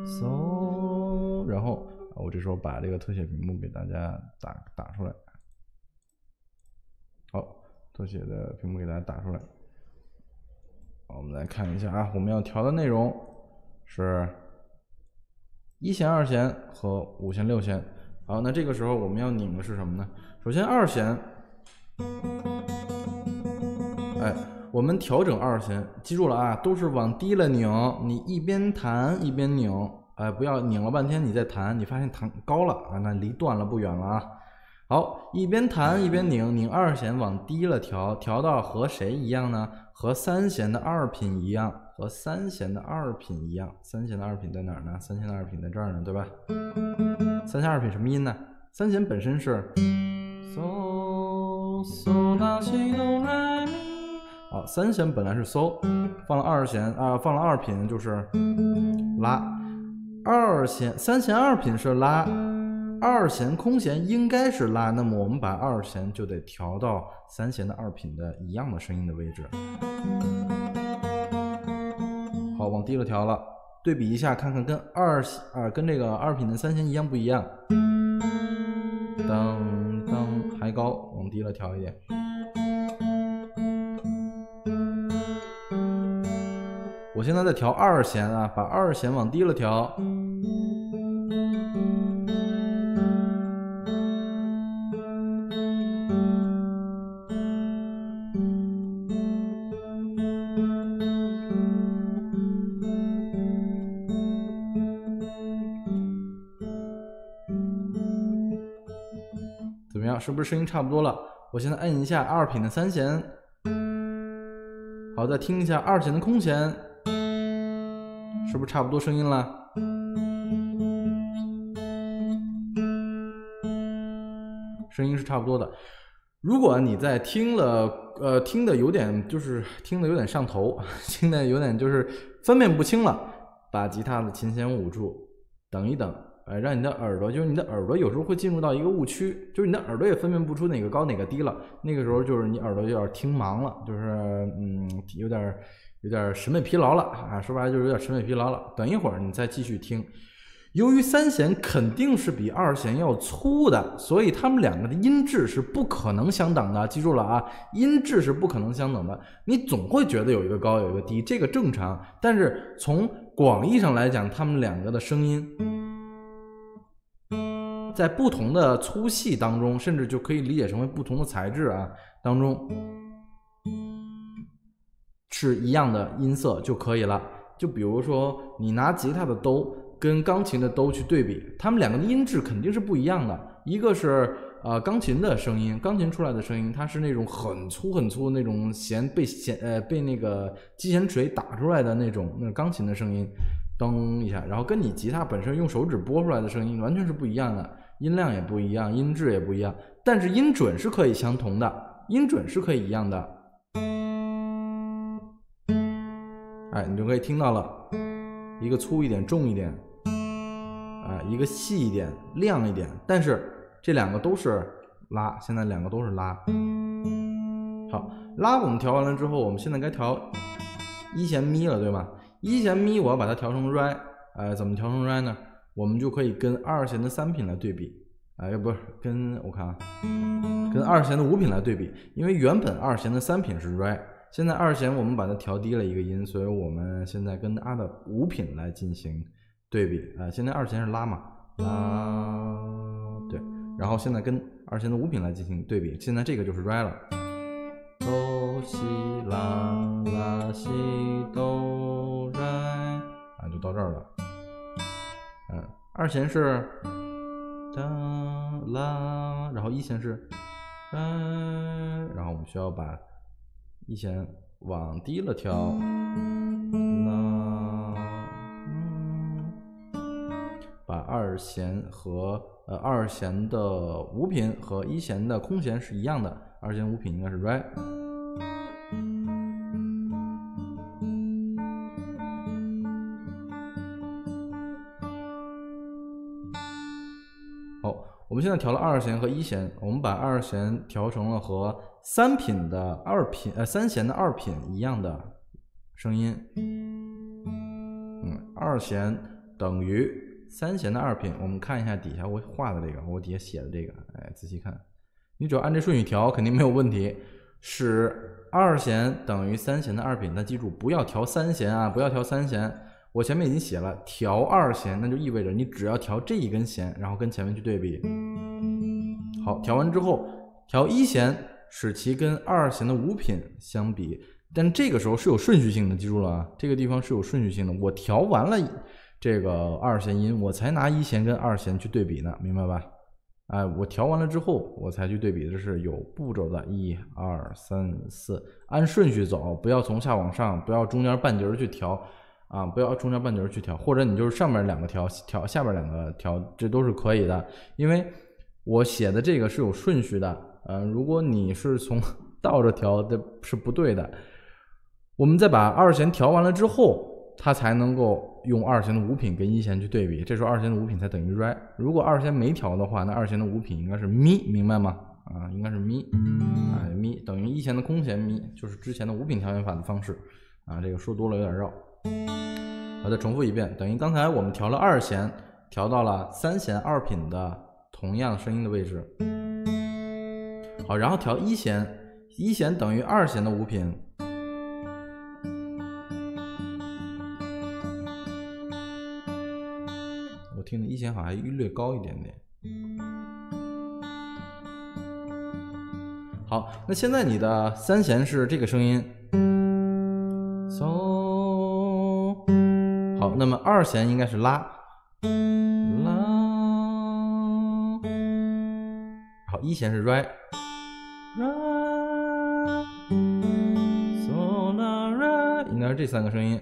嗦，然后我这时候把这个特写屏幕给大家打打出来。好，特写的屏幕给大家打出来。我们来看一下啊，我们要调的内容是。一弦、二弦和五弦、六弦。好，那这个时候我们要拧的是什么呢？首先二弦，哎，我们调整二弦，记住了啊，都是往低了拧。你一边弹一边拧，哎，不要拧了半天你再弹，你发现弹高了啊，那离断了不远了啊。好，一边弹一边拧，拧二弦往低了调，调到和谁一样呢？和三弦的二品一样。和三弦的二品一样，三弦的二品在哪儿呢？三弦的二品在这儿呢，对吧？三弦二品什么音呢？三弦本身是嗦嗦拉西哆来咪。好，三弦本来是嗦，放了二弦啊，放了二品就是拉。二弦三弦二品是拉，二弦空弦应该是拉，那么我们把二弦就得调到三弦的二品的一样的声音的位置。低了调了，对比一下，看看跟二啊，跟这个二品的三弦一样不一样？当当，还高，往低了调一点。我现在在调二弦啊，把二弦往低了调。是不是声音差不多了？我现在摁一下二品的三弦，好，再听一下二弦的空弦，是不是差不多声音了？声音是差不多的。如果你在听了，呃，听的有点就是听的有点上头，听的有点就是分辨不清了，把吉他的琴弦捂住，等一等。哎，让你的耳朵，就是你的耳朵，有时候会进入到一个误区，就是你的耳朵也分辨不出哪个高哪个低了。那个时候就是你耳朵有点听盲了，就是嗯，有点有点审美疲劳了啊。说白了就是有点审美疲劳了。等一会儿你再继续听，由于三弦肯定是比二弦要粗的，所以它们两个的音质是不可能相等的。记住了啊，音质是不可能相等的。你总会觉得有一个高，有一个低，这个正常。但是从广义上来讲，它们两个的声音在不同的粗细当中，甚至就可以理解成为不同的材质啊当中是一样的音色就可以了。就比如说，你拿吉他的兜。跟钢琴的都去对比，它们两个的音质肯定是不一样的。一个是呃钢琴的声音，钢琴出来的声音，它是那种很粗很粗的那种弦被弦呃被那个击弦锤打出来的那种那钢琴的声音，噔一下，然后跟你吉他本身用手指拨出来的声音完全是不一样的，音量也不一样，音质也不一样，但是音准是可以相同的，音准是可以一样的。哎，你就可以听到了，一个粗一点，重一点。啊，一个细一点，亮一点，但是这两个都是拉，现在两个都是拉。好，拉我们调完了之后，我们现在该调一弦咪了，对吗？一弦咪我要把它调成 re，哎，怎么调成 re 呢？我们就可以跟二弦的三品来对比，哎，不是跟我看啊，跟二弦的五品来对比，因为原本二弦的三品是 re，现在二弦我们把它调低了一个音，所以我们现在跟它的五品来进行。对比啊，现在二弦是拉嘛，拉对，然后现在跟二弦的五品来进行对比，现在这个就是 re 了，西拉拉西哆 re 啊，就到这儿了，嗯，二弦是哒啦，然后一弦是 re，然后我们需要把一弦往低了调。把二弦和呃二弦的五品和一弦的空弦是一样的，二弦五品应该是 re。们现在调了二弦和一弦，我们把二弦调成了和三品的二品呃三弦的二品一样的声音。嗯，二弦等于。三弦的二品，我们看一下底下我画的这个，我底下写的这个，哎，仔细看，你只要按这顺序调，肯定没有问题。使二弦等于三弦的二品，但记住不要调三弦啊，不要调三弦。我前面已经写了，调二弦，那就意味着你只要调这一根弦，然后跟前面去对比。好，调完之后，调一弦，使其跟二弦的五品相比，但这个时候是有顺序性的，记住了啊，这个地方是有顺序性的。我调完了。这个二弦音，我才拿一弦跟二弦去对比呢，明白吧？哎，我调完了之后，我才去对比，这是有步骤的，一二三四，按顺序走，不要从下往上，不要中间半截儿去调，啊，不要中间半截去调，或者你就是上面两个调，调下边两个调，这都是可以的，因为我写的这个是有顺序的，嗯，如果你是从 倒着调，的是不对的。我们再把二弦调完了之后。它才能够用二弦的五品跟一弦去对比，这时候二弦的五品才等于 re。如果二弦没调的话，那二弦的五品应该是咪，明白吗？啊，应该是咪，啊咪等于一弦的空弦咪，就是之前的五品调弦法的方式。啊，这个说多了有点绕，我再重复一遍，等于刚才我们调了二弦，调到了三弦二品的同样声音的位置。好，然后调一弦，一弦等于二弦的五品。我听的一弦好像略高一点点。好，那现在你的三弦是这个声音那么二弦应该是拉，拉。好，一弦是 Ray 应该是这三个声音。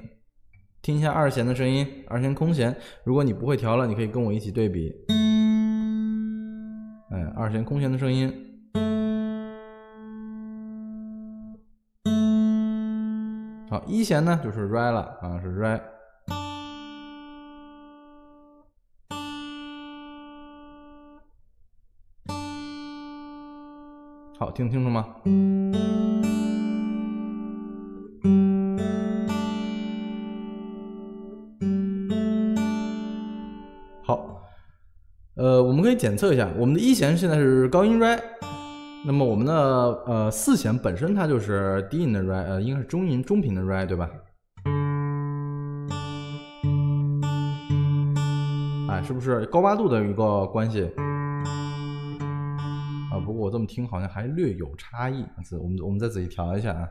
听一下二弦的声音，二弦空弦。如果你不会调了，你可以跟我一起对比。哎，二弦空弦的声音。好，一弦呢就是 re 了啊，是 re。好，听清楚吗？好，呃，我们可以检测一下，我们的一弦现在是高音 re，那么我们的呃四弦本身它就是低音的 re，呃应该是中音中频的 re 对吧？哎，是不是高八度的一个关系？我这么听好像还略有差异，我们我们再仔细调一下啊。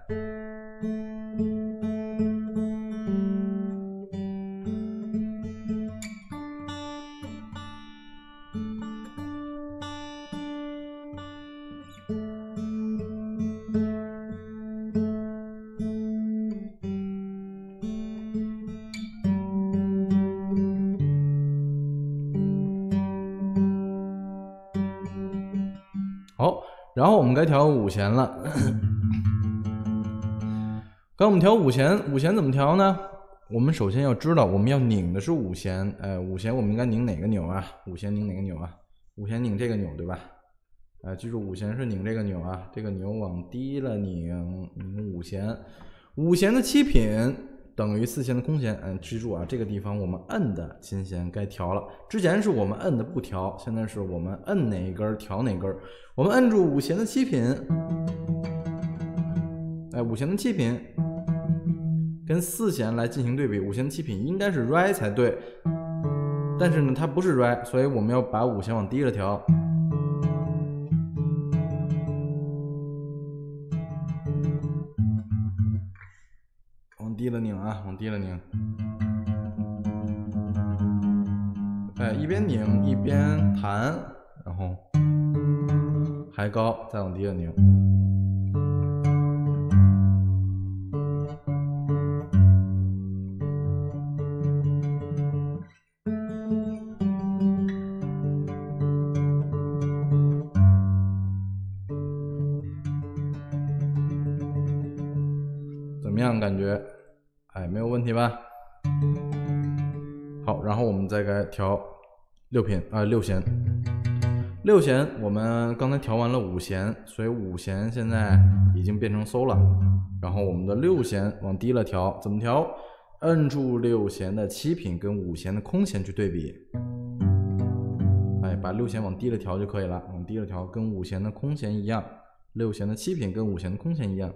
弦了。刚我们调五弦，五弦怎么调呢？我们首先要知道，我们要拧的是五弦。哎，五弦我们应该拧哪个钮啊？五弦拧哪个钮啊？五弦拧这个钮，对吧？哎，记住五弦是拧这个钮啊，这个钮往低了拧，拧五弦。五弦的七品。等于四弦的空弦，嗯，记住啊，这个地方我们摁的琴弦该调了。之前是我们摁的不调，现在是我们摁哪根调哪根。我们摁住五弦的七品，哎，五弦的七品跟四弦来进行对比，五弦的七品应该是 re 才对，但是呢，它不是 re，所以我们要把五弦往低了调。了拧啊，往低了拧。哎，一边拧一边弹，然后还高，再往低了拧。怎么样，感觉？哎，没有问题吧？好，然后我们再该调六品啊，六弦。六弦我们刚才调完了五弦，所以五弦现在已经变成 so 了。然后我们的六弦往低了调，怎么调？摁住六弦的七品跟五弦的空弦去对比。哎，把六弦往低了调就可以了，往低了调，跟五弦的空弦一样。六弦的七品跟五弦的空弦一样。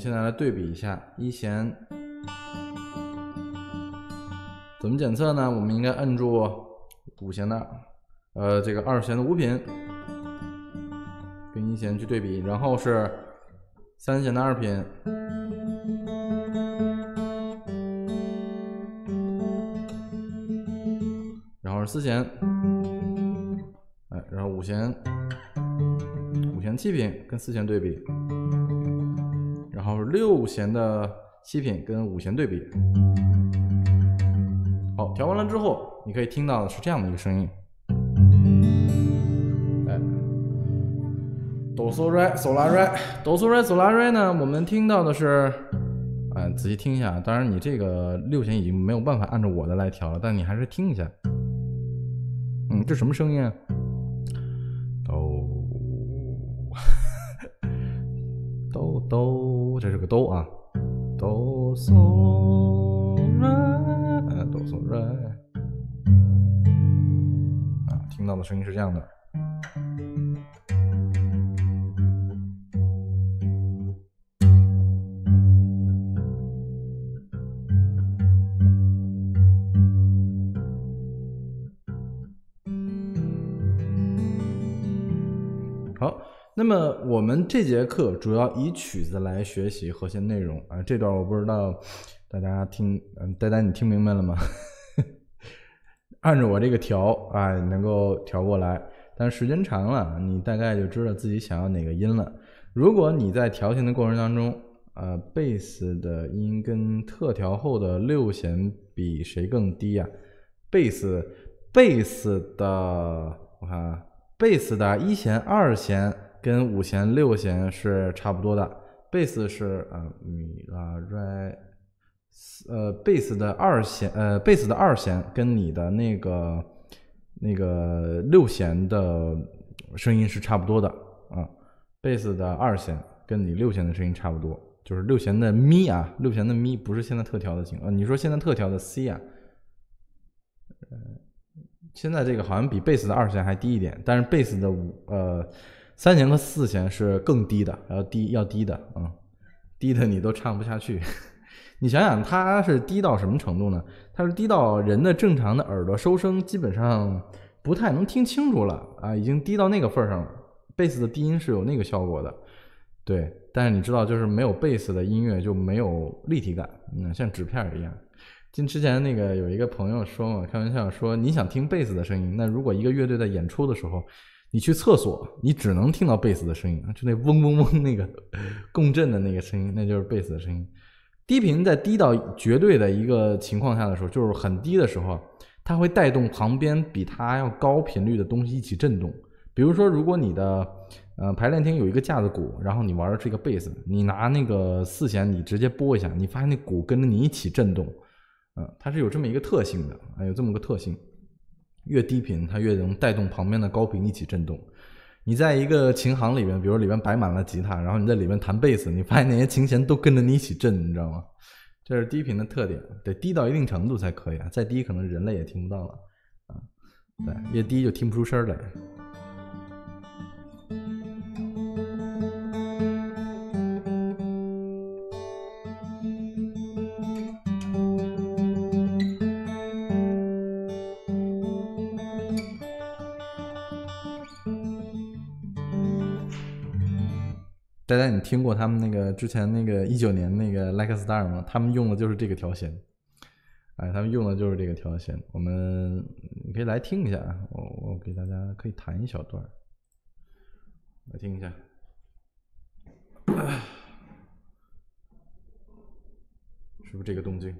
现在来对比一下一弦，怎么检测呢？我们应该摁住五弦的，呃，这个二弦的五品，跟一弦去对比，然后是三弦的二品，然后是四弦，哎，然后五弦，五弦七品跟四弦对比。然后六弦的七品跟五弦对比，好，调完了之后，你可以听到的是这样的一个声音，哎，哆嗦瑞嗦拉瑞，哆嗦瑞嗦拉瑞呢，我们听到的是，哎，仔细听一下，当然你这个六弦已经没有办法按照我的来调了，但你还是听一下，嗯，这什么声音啊？哆，哆 哆。这是个哆啊，哆嗦来，哆嗦来，啊，听到的声音是这样的。那么我们这节课主要以曲子来学习和弦内容啊，这段我不知道大家听，嗯，呆呆你听明白了吗？按照我这个调啊，能够调过来，但时间长了，你大概就知道自己想要哪个音了。如果你在调弦的过程当中，呃，贝斯的音跟特调后的六弦比谁更低呀？贝斯，贝斯的，我看，贝斯的一弦、二弦。跟五弦、六弦是差不多的，贝斯是呃咪拉瑞，呃贝斯的二弦呃贝斯的二弦跟你的那个那个六弦的声音是差不多的啊，贝斯的二弦跟你六弦的声音差不多，就是六弦的咪啊，六弦的咪不是现在特调的琴啊，你说现在特调的 C 啊，呃，现在这个好像比贝斯的二弦还低一点，但是贝斯的五呃。三弦和四弦是更低的，要低要低的，嗯，低的你都唱不下去。你想想，它是低到什么程度呢？它是低到人的正常的耳朵收声基本上不太能听清楚了啊，已经低到那个份儿上了。贝斯的低音是有那个效果的，对。但是你知道，就是没有贝斯的音乐就没有立体感，嗯，像纸片一样。今之前那个有一个朋友说嘛，开玩笑说，你想听贝斯的声音，那如果一个乐队在演出的时候。你去厕所，你只能听到贝斯的声音，就那嗡嗡嗡那个共振的那个声音，那就是贝斯的声音。低频在低到绝对的一个情况下的时候，就是很低的时候，它会带动旁边比它要高频率的东西一起震动。比如说，如果你的呃排练厅有一个架子鼓，然后你玩的是一个贝斯，你拿那个四弦，你直接拨一下，你发现那鼓跟着你一起震动，嗯，它是有这么一个特性的，啊，有这么个特性。越低频，它越能带动旁边的高频一起震动。你在一个琴行里面，比如里面摆满了吉他，然后你在里面弹贝斯，你发现那些琴弦都跟着你一起震，你知道吗？这是低频的特点，得低到一定程度才可以啊，再低可能人类也听不到了啊。对，越低就听不出声来。呆呆，你听过他们那个之前那个一九年那个 Like Star 吗？他们用的就是这个调弦，哎，他们用的就是这个调弦。我们你可以来听一下啊，我我给大家可以弹一小段，来听一下，是不是这个动静？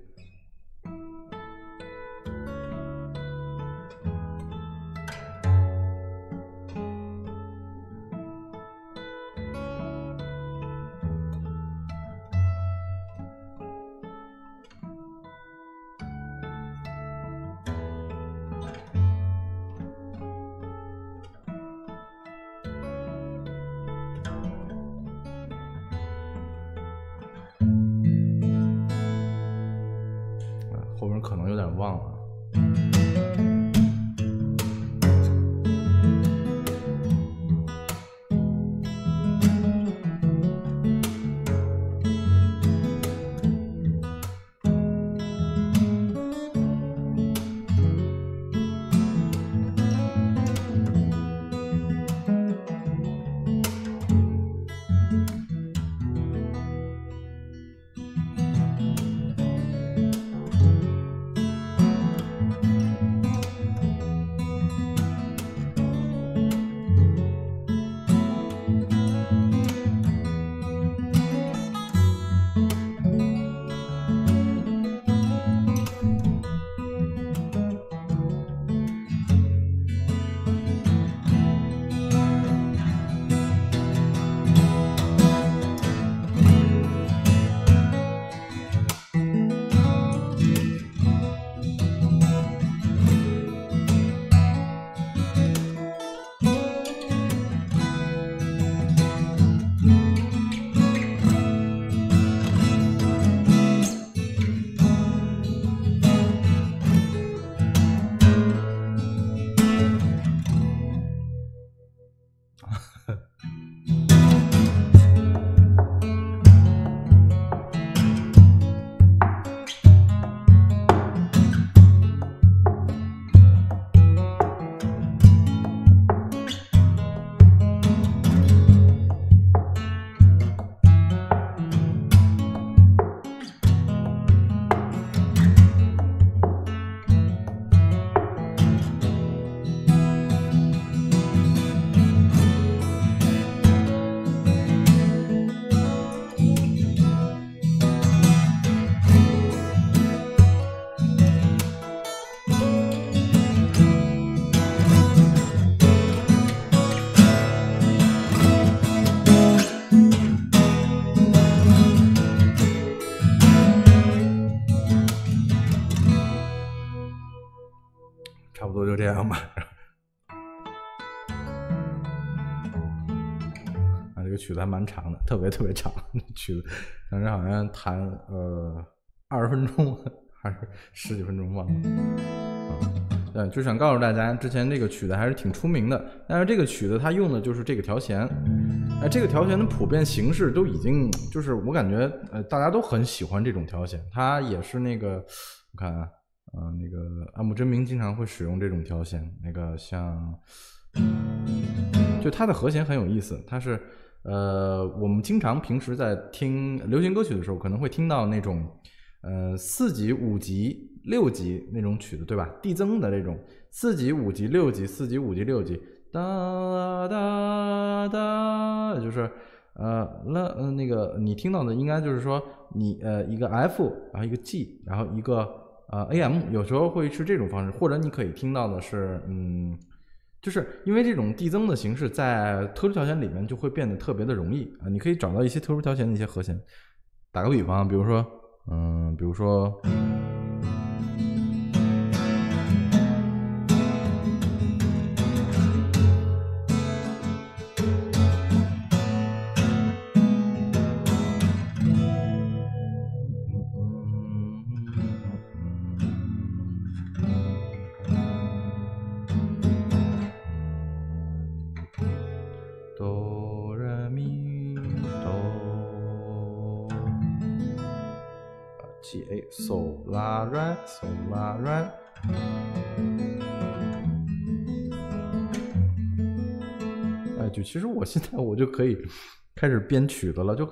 曲子还蛮长的，特别特别长，曲子当时好像弹呃二十分钟还是十几分钟忘了。对，就想告诉大家，之前这个曲子还是挺出名的。但是这个曲子它用的就是这个调弦，哎，这个调弦的普遍形式都已经就是我感觉，呃，大家都很喜欢这种调弦。它也是那个，我看啊，呃，那个安慕真明经常会使用这种调弦。那个像，就它的和弦很有意思，它是，呃，我们经常平时在听流行歌曲的时候，可能会听到那种，呃，四级、五级。六级那种曲子，对吧？递增的这种四级、五级、六级、四级、五级、六级，哒哒哒，就是呃，那呃那个你听到的应该就是说你呃一个 F，然后一个 G，然后一个呃 AM，有时候会是这种方式，或者你可以听到的是嗯，就是因为这种递增的形式在特殊调弦里面就会变得特别的容易啊，你可以找到一些特殊调弦的一些和弦。打个比方，比如说嗯，比如说。嗦拉软，嗦拉软。哎，就其实我现在我就可以开始编曲子了，就。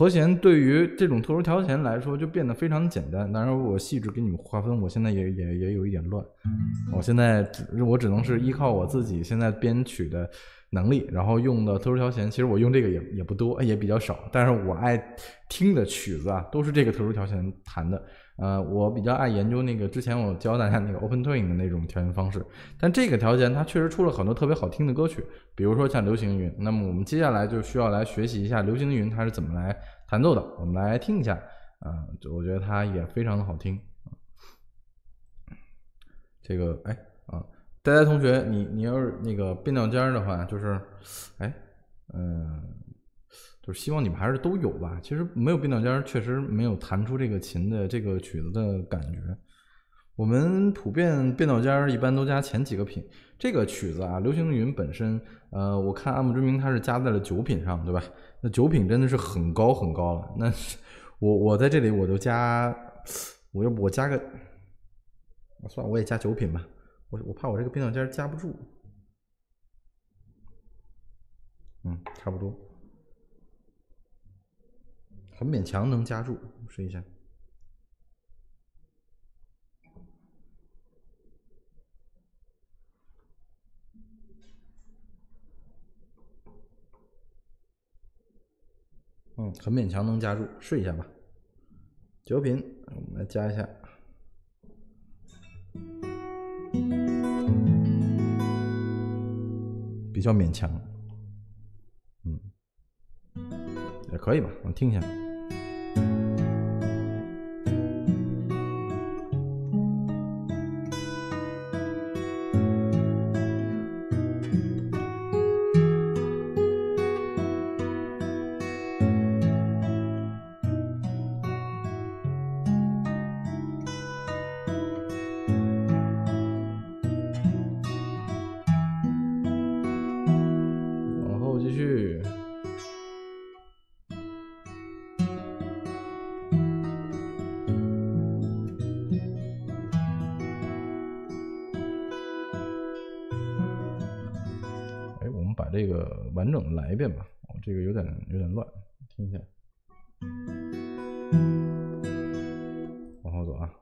和弦对于这种特殊调弦来说就变得非常简单。当然，我细致给你们划分，我现在也也也有一点乱。我现在只我只能是依靠我自己现在编曲的能力，然后用的特殊调弦。其实我用这个也也不多，也比较少。但是我爱听的曲子啊，都是这个特殊调弦弹的。呃，我比较爱研究那个之前我教大家那个 open twin 的那种调弦方式，但这个调弦它确实出了很多特别好听的歌曲，比如说像流行云。那么我们接下来就需要来学习一下流行云它是怎么来弹奏的，我们来听一下，啊，我觉得它也非常的好听。这个，哎，啊，呆呆同学，你你要是那个变调间的话，就是，哎，嗯。就是希望你们还是都有吧。其实没有变调间，确实没有弹出这个琴的这个曲子的感觉。我们普遍变调间一般都加前几个品。这个曲子啊，《流星云》本身，呃，我看暗木之明它是加在了九品上，对吧？那九品真的是很高很高了。那我我在这里我就加，我要不我加个，算了，我也加九品吧。我我怕我这个变调间加不住。嗯，差不多。很勉强能夹住，试一下。嗯，很勉强能夹住，试一下吧。九品，我们来加一下，比较勉强。嗯，也可以吧，我听一下。这个完整的来一遍吧，哦，这个有点有点乱，听一下，往后走啊。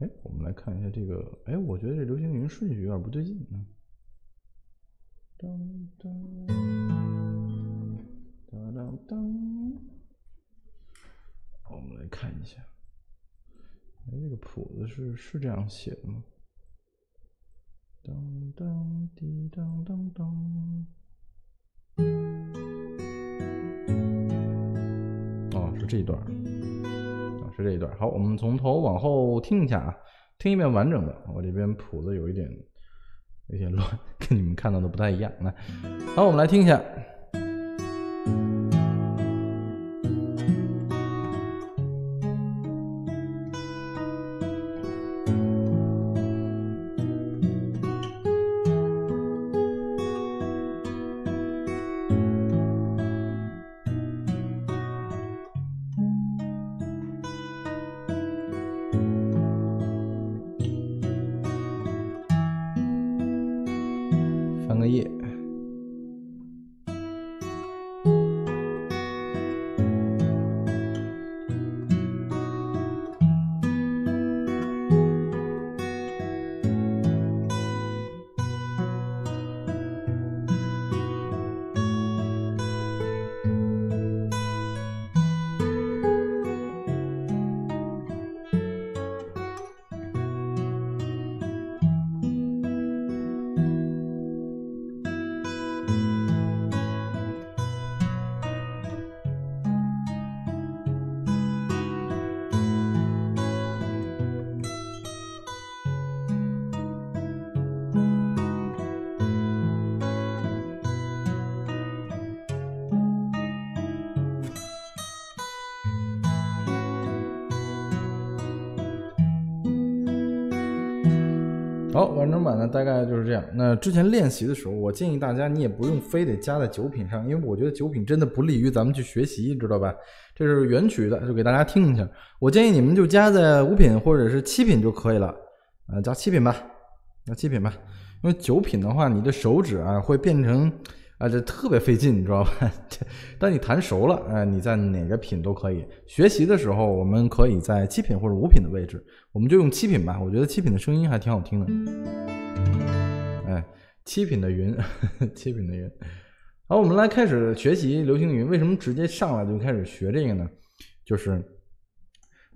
哎，我们来看一下这个，哎，我觉得这流星云顺序有点不对劲啊。当当当当当，我们来看一下。哎，这个谱子是是这样写的吗？当滴当当当。哦，是这一段啊，是这一段。好，我们从头往后听一下啊，听一遍完整的。我这边谱子有一点有点乱，跟你们看到的不太一样。来，好，我们来听一下。之前练习的时候，我建议大家你也不用非得加在九品上，因为我觉得九品真的不利于咱们去学习，知道吧？这是原曲的，就给大家听一下。我建议你们就加在五品或者是七品就可以了，呃，加七品吧，加七品吧。因为九品的话，你的手指啊会变成。啊，这特别费劲，你知道吧？当你弹熟了，哎，你在哪个品都可以。学习的时候，我们可以在七品或者五品的位置，我们就用七品吧。我觉得七品的声音还挺好听的。哎，七品的云，七品的云。好，我们来开始学习流星云。为什么直接上来就开始学这个呢？就是。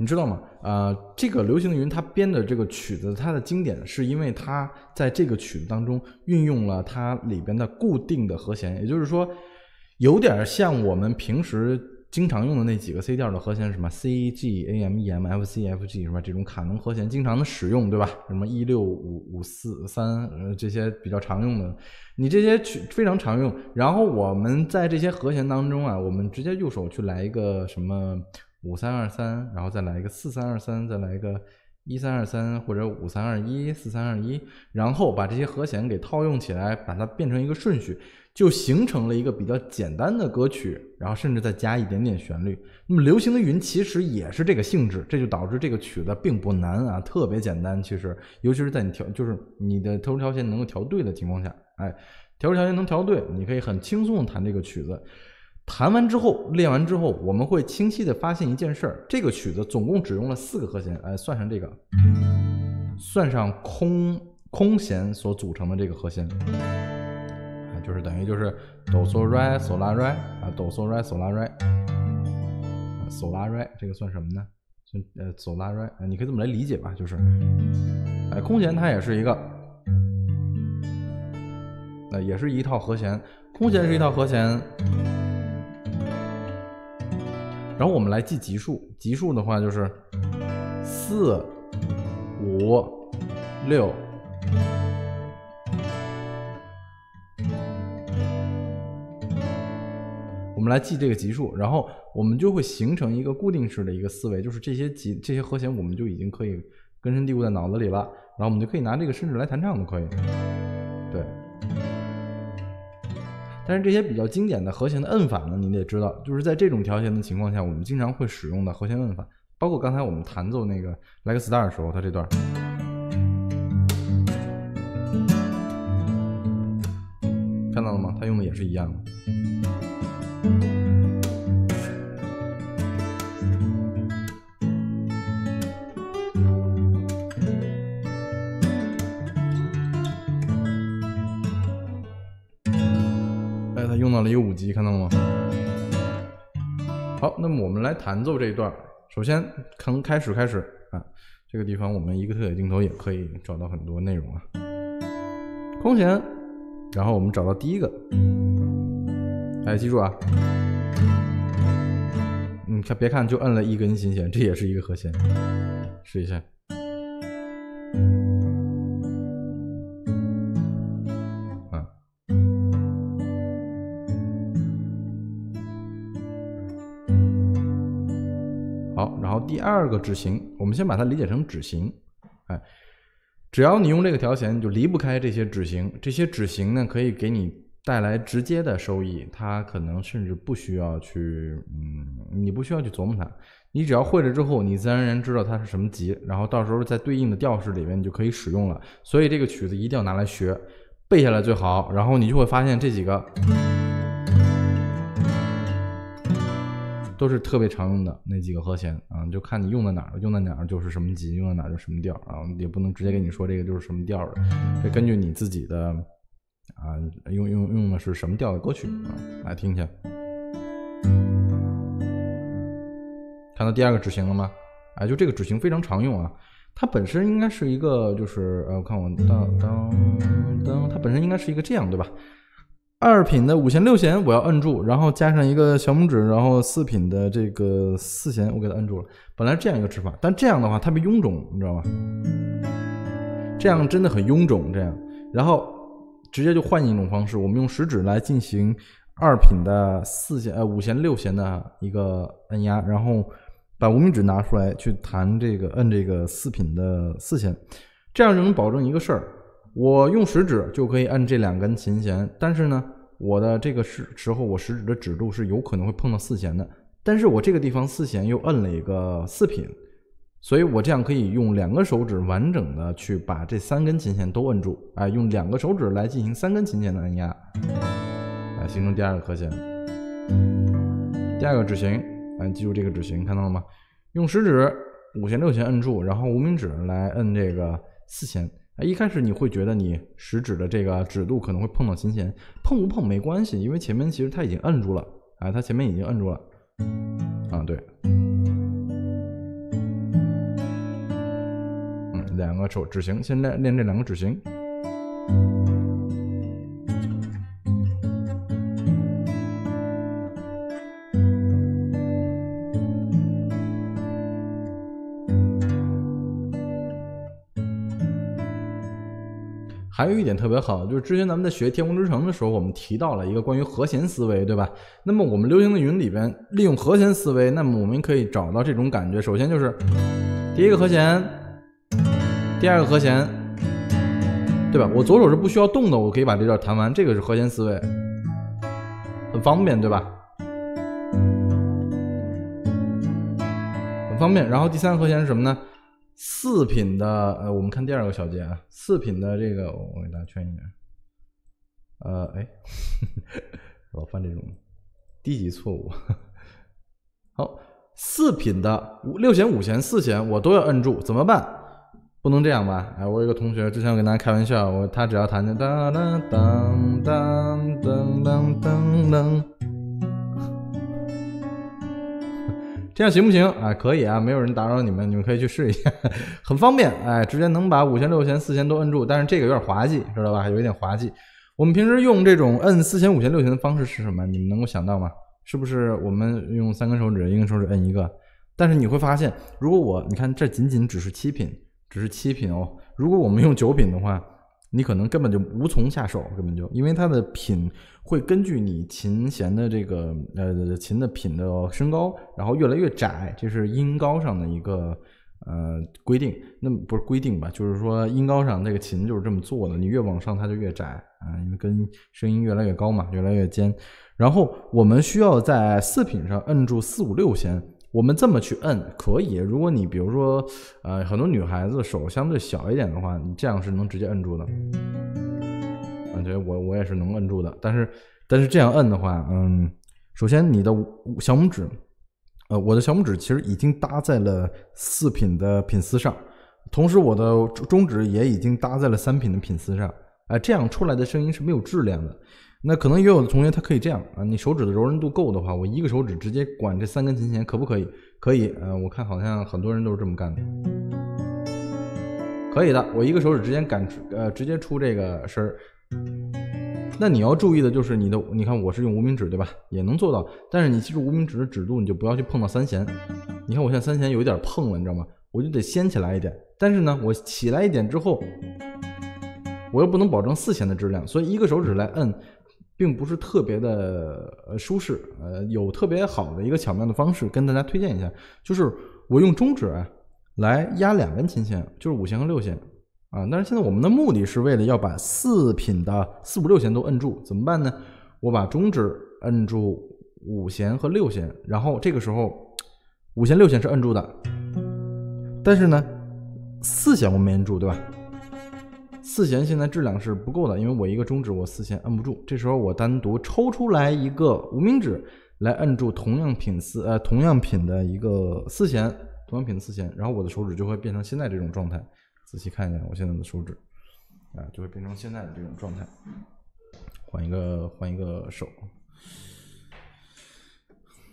你知道吗？啊，这个流行云它编的这个曲子，它的经典是因为它在这个曲子当中运用了它里边的固定的和弦，也就是说，有点像我们平时经常用的那几个 C 调的和弦是，什么 C G A M E M F C F G 什么？这种卡农和弦经常的使用，对吧？什么一六五五四三这些比较常用的，你这些去非常常用。然后我们在这些和弦当中啊，我们直接右手去来一个什么？五三二三，然后再来一个四三二三，再来一个一三二三或者五三二一四三二一，然后把这些和弦给套用起来，把它变成一个顺序，就形成了一个比较简单的歌曲。然后甚至再加一点点旋律。那么流行的云其实也是这个性质，这就导致这个曲子并不难啊，特别简单。其实，尤其是在你调，就是你的特殊调弦能够调对的情况下，哎，调调弦能调对，你可以很轻松的弹这个曲子。弹完之后，练完之后，我们会清晰的发现一件事儿：这个曲子总共只用了四个和弦，哎，算上这个，算上空空弦所组成的这个和弦，啊，就是等于就是哆嗦来嗦拉来啊，哆嗦来嗦拉来，嗦拉来，这个算什么呢？算呃嗦拉来，啊，你可以这么来理解吧，就是，哎，空弦它也是一个，那也是一套和弦，空弦是一套和弦。然后我们来记级数，级数的话就是四、五、六。我们来记这个级数，然后我们就会形成一个固定式的一个思维，就是这些级、这些和弦，我们就已经可以根深蒂固在脑子里了。然后我们就可以拿这个伸指来弹唱都可以，但是这些比较经典的和弦的摁法呢，你得知道，就是在这种调弦的情况下，我们经常会使用的和弦摁法，包括刚才我们弹奏那个《Like Star》的时候，它这段，看到了吗？它用的也是一样的。一个五级，看到了吗？好，那么我们来弹奏这一段。首首先从开始开始啊，这个地方我们一个特写镜头也可以找到很多内容啊。空弦，然后我们找到第一个，哎，记住啊，你看别看就摁了一根琴弦，这也是一个和弦，试一下。二个指型，我们先把它理解成指型，哎，只要你用这个调弦，你就离不开这些指型。这些指型呢，可以给你带来直接的收益。它可能甚至不需要去，嗯，你不需要去琢磨它，你只要会了之后，你自然而然知道它是什么级，然后到时候在对应的调式里面你就可以使用了。所以这个曲子一定要拿来学，背下来最好。然后你就会发现这几个。都是特别常用的那几个和弦啊，就看你用在哪儿，用在哪儿就是什么级，用在哪儿就什么调啊，也不能直接跟你说这个就是什么调的，得根据你自己的啊，用用用的是什么调的歌曲啊，来听去。看到第二个指型了吗？哎，就这个指型非常常用啊，它本身应该是一个就是呃，我看我当当当，它本身应该是一个这样对吧？二品的五弦六弦我要摁住，然后加上一个小拇指，然后四品的这个四弦我给它摁住了。本来这样一个指法，但这样的话特别臃肿，你知道吗？这样真的很臃肿。这样，然后直接就换一种方式，我们用食指来进行二品的四弦呃五弦六弦的一个按压，然后把无名指拿出来去弹这个摁这个四品的四弦，这样就能保证一个事儿。我用食指就可以按这两根琴弦，但是呢，我的这个时时候，我食指的指度是有可能会碰到四弦的。但是我这个地方四弦又摁了一个四品，所以我这样可以用两个手指完整的去把这三根琴弦都摁住，哎，用两个手指来进行三根琴弦的按压，来形成第二个和弦。第二个指型，哎，记住这个指型，看到了吗？用食指五弦六弦摁住，然后无名指来摁这个四弦。哎，一开始你会觉得你食指的这个指肚可能会碰到琴弦，碰不碰没关系，因为前面其实它已经摁住了，啊，它前面已经摁住了，啊，对，嗯，两个手指型，现在练这两个指型。还有一点特别好，就是之前咱们在学《天空之城》的时候，我们提到了一个关于和弦思维，对吧？那么我们流行的云里边利用和弦思维，那么我们可以找到这种感觉。首先就是第一个和弦，第二个和弦，对吧？我左手是不需要动的，我可以把这段弹完，这个是和弦思维，很方便，对吧？很方便。然后第三个和弦是什么呢？四品的，呃，我们看第二个小节啊，四品的这个，我给大家圈一下，呃，哎，老犯这种低级错误。好，四品的五六弦、五弦、四弦，我都要摁住，怎么办？不能这样吧？哎，我有个同学之前我跟大家开玩笑，我他只要弹的当当当当当当当。这样行不行？哎，可以啊，没有人打扰你们，你们可以去试一下，很方便。哎，直接能把五弦、六弦、四弦都摁住，但是这个有点滑稽，知道吧？有一点滑稽。我们平时用这种摁四弦、五弦、六弦的方式是什么？你们能够想到吗？是不是我们用三根手指，一根手指摁一个？但是你会发现，如果我，你看这仅仅只是七品，只是七品哦。如果我们用九品的话。你可能根本就无从下手，根本就因为它的品会根据你琴弦的这个呃琴的品的升高，然后越来越窄，这是音高上的一个呃规定。那不是规定吧？就是说音高上这个琴就是这么做的，你越往上它就越窄啊，因为跟声音越来越高嘛，越来越尖。然后我们需要在四品上摁住四五六弦。我们这么去摁可以，如果你比如说，呃，很多女孩子手相对小一点的话，你这样是能直接摁住的。感觉我我也是能摁住的，但是但是这样摁的话，嗯，首先你的小拇指，呃，我的小拇指其实已经搭在了四品的品丝上，同时我的中指也已经搭在了三品的品丝上，哎，这样出来的声音是没有质量的。那可能也有的同学他可以这样啊，你手指的柔韧度够的话，我一个手指直接管这三根琴弦，可不可以？可以，呃，我看好像很多人都是这么干的，可以的，我一个手指直接感，呃，直接出这个声儿。那你要注意的就是你的，你看我是用无名指对吧？也能做到，但是你记住无名指的指度，你就不要去碰到三弦。你看我现在三弦有一点碰了，你知道吗？我就得掀起来一点。但是呢，我起来一点之后，我又不能保证四弦的质量，所以一个手指来摁。并不是特别的舒适，呃，有特别好的一个巧妙的方式跟大家推荐一下，就是我用中指来压两根琴弦，就是五弦和六弦啊。但是现在我们的目的是为了要把四品的四五六弦都摁住，怎么办呢？我把中指摁住五弦和六弦，然后这个时候五弦六弦是摁住的，但是呢四弦我没摁住，对吧？四弦现在质量是不够的，因为我一个中指我四弦摁不住，这时候我单独抽出来一个无名指来摁住同样品四呃同样品的一个四弦，同样品的四弦，然后我的手指就会变成现在这种状态。仔细看一下我现在的手指，啊，就会变成现在的这种状态。换一个换一个手，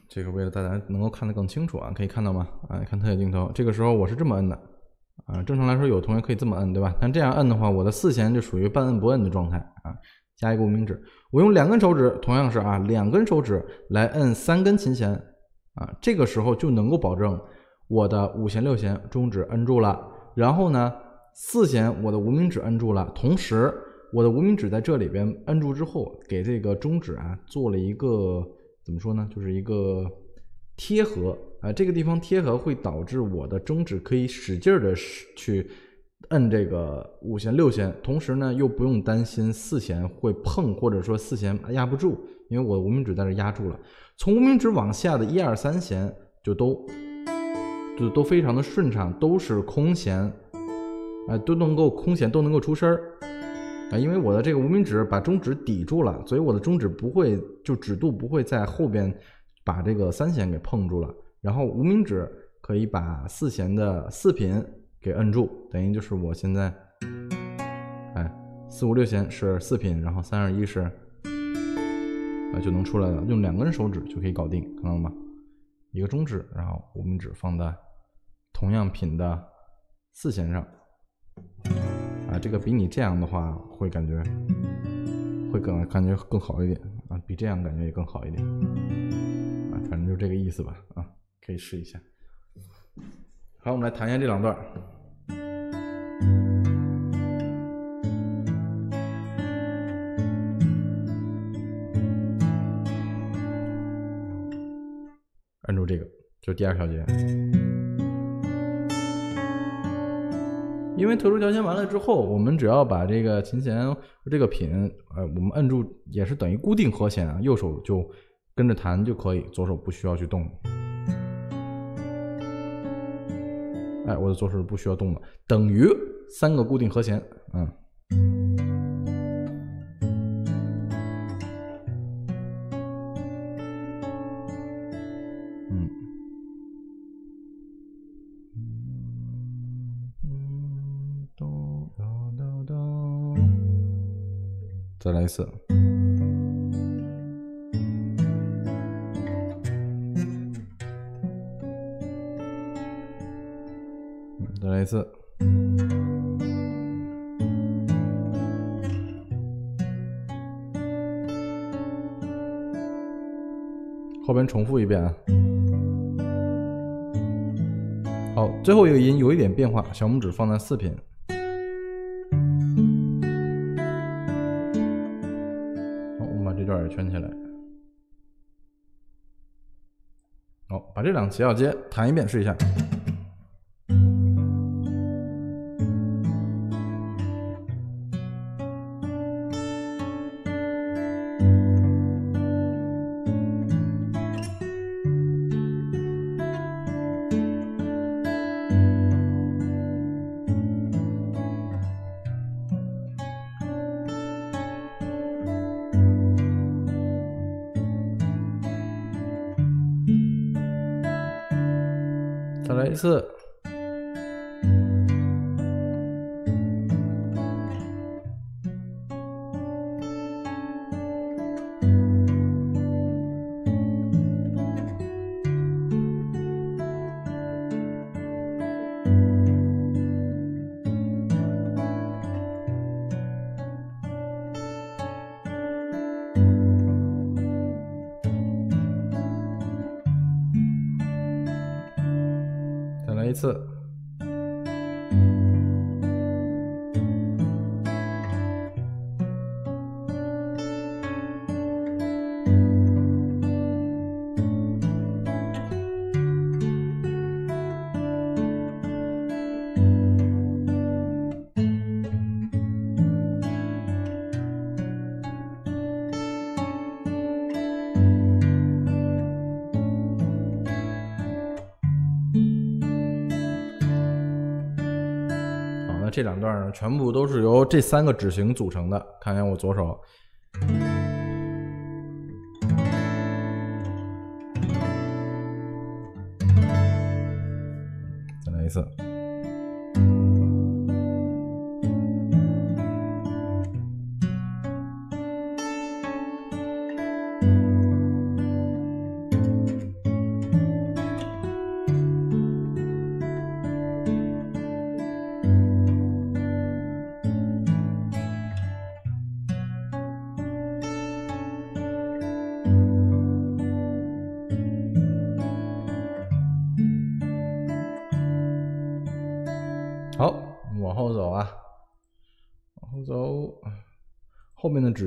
这个为了大家能够看得更清楚啊，可以看到吗？啊，看特写镜头，这个时候我是这么摁的。啊，正常来说，有同学可以这么摁，对吧？但这样摁的话，我的四弦就属于半摁不摁的状态啊。加一个无名指，我用两根手指，同样是啊，两根手指来摁三根琴弦啊，这个时候就能够保证我的五弦六弦中指摁住了，然后呢，四弦我的无名指摁住了，同时我的无名指在这里边摁住之后，给这个中指啊做了一个怎么说呢？就是一个贴合。啊，这个地方贴合会导致我的中指可以使劲的去摁这个五弦六弦，同时呢又不用担心四弦会碰或者说四弦压不住，因为我无名指在这压住了。从无名指往下的一二三弦就都就都非常的顺畅，都是空弦，啊都能够空弦都能够出声儿啊，因为我的这个无名指把中指抵住了，所以我的中指不会就指度不会在后边把这个三弦给碰住了。然后无名指可以把四弦的四品给摁住，等于就是我现在，哎，四五六弦是四品，然后三二一是，啊就能出来了，用两根手指就可以搞定，看到了吗？一个中指，然后无名指放在同样品的四弦上，啊，这个比你这样的话会感觉会更感觉更好一点啊，比这样感觉也更好一点，啊，反正就这个意思吧，啊。可以试一下。好，我们来弹一下这两段。按住这个，就是第二小节。因为特殊调弦完了之后，我们只要把这个琴弦这个品，呃，我们摁住也是等于固定和弦啊，右手就跟着弹就可以，左手不需要去动。哎，我的左手是不需要动的，等于三个固定和弦，嗯，嗯，再来一次。一次，后边重复一遍啊。好，最后一个音有一点变化，小拇指放在四品。好，我们把这段也圈起来。好，把这两个小节弹一遍，试一下。这两段呢，全部都是由这三个指型组成的。看一下我左手，再来一次。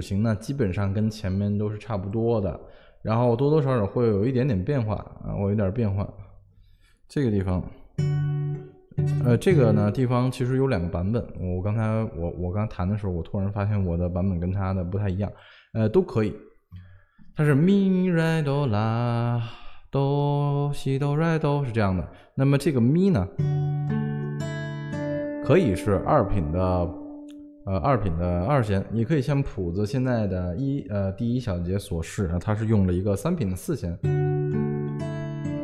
型呢，基本上跟前面都是差不多的，然后多多少少会有一点点变化啊，我有点变化。这个地方，呃，这个呢地方其实有两个版本，我刚才我我刚弹的时候，我突然发现我的版本跟他的不太一样，呃，都可以，它是咪来哆啦哆西哆来哆是这样的，那么这个咪呢？可以是二品的，呃，二品的二弦，你可以像谱子现在的一呃第一小节所示啊，它是用了一个三品的四弦。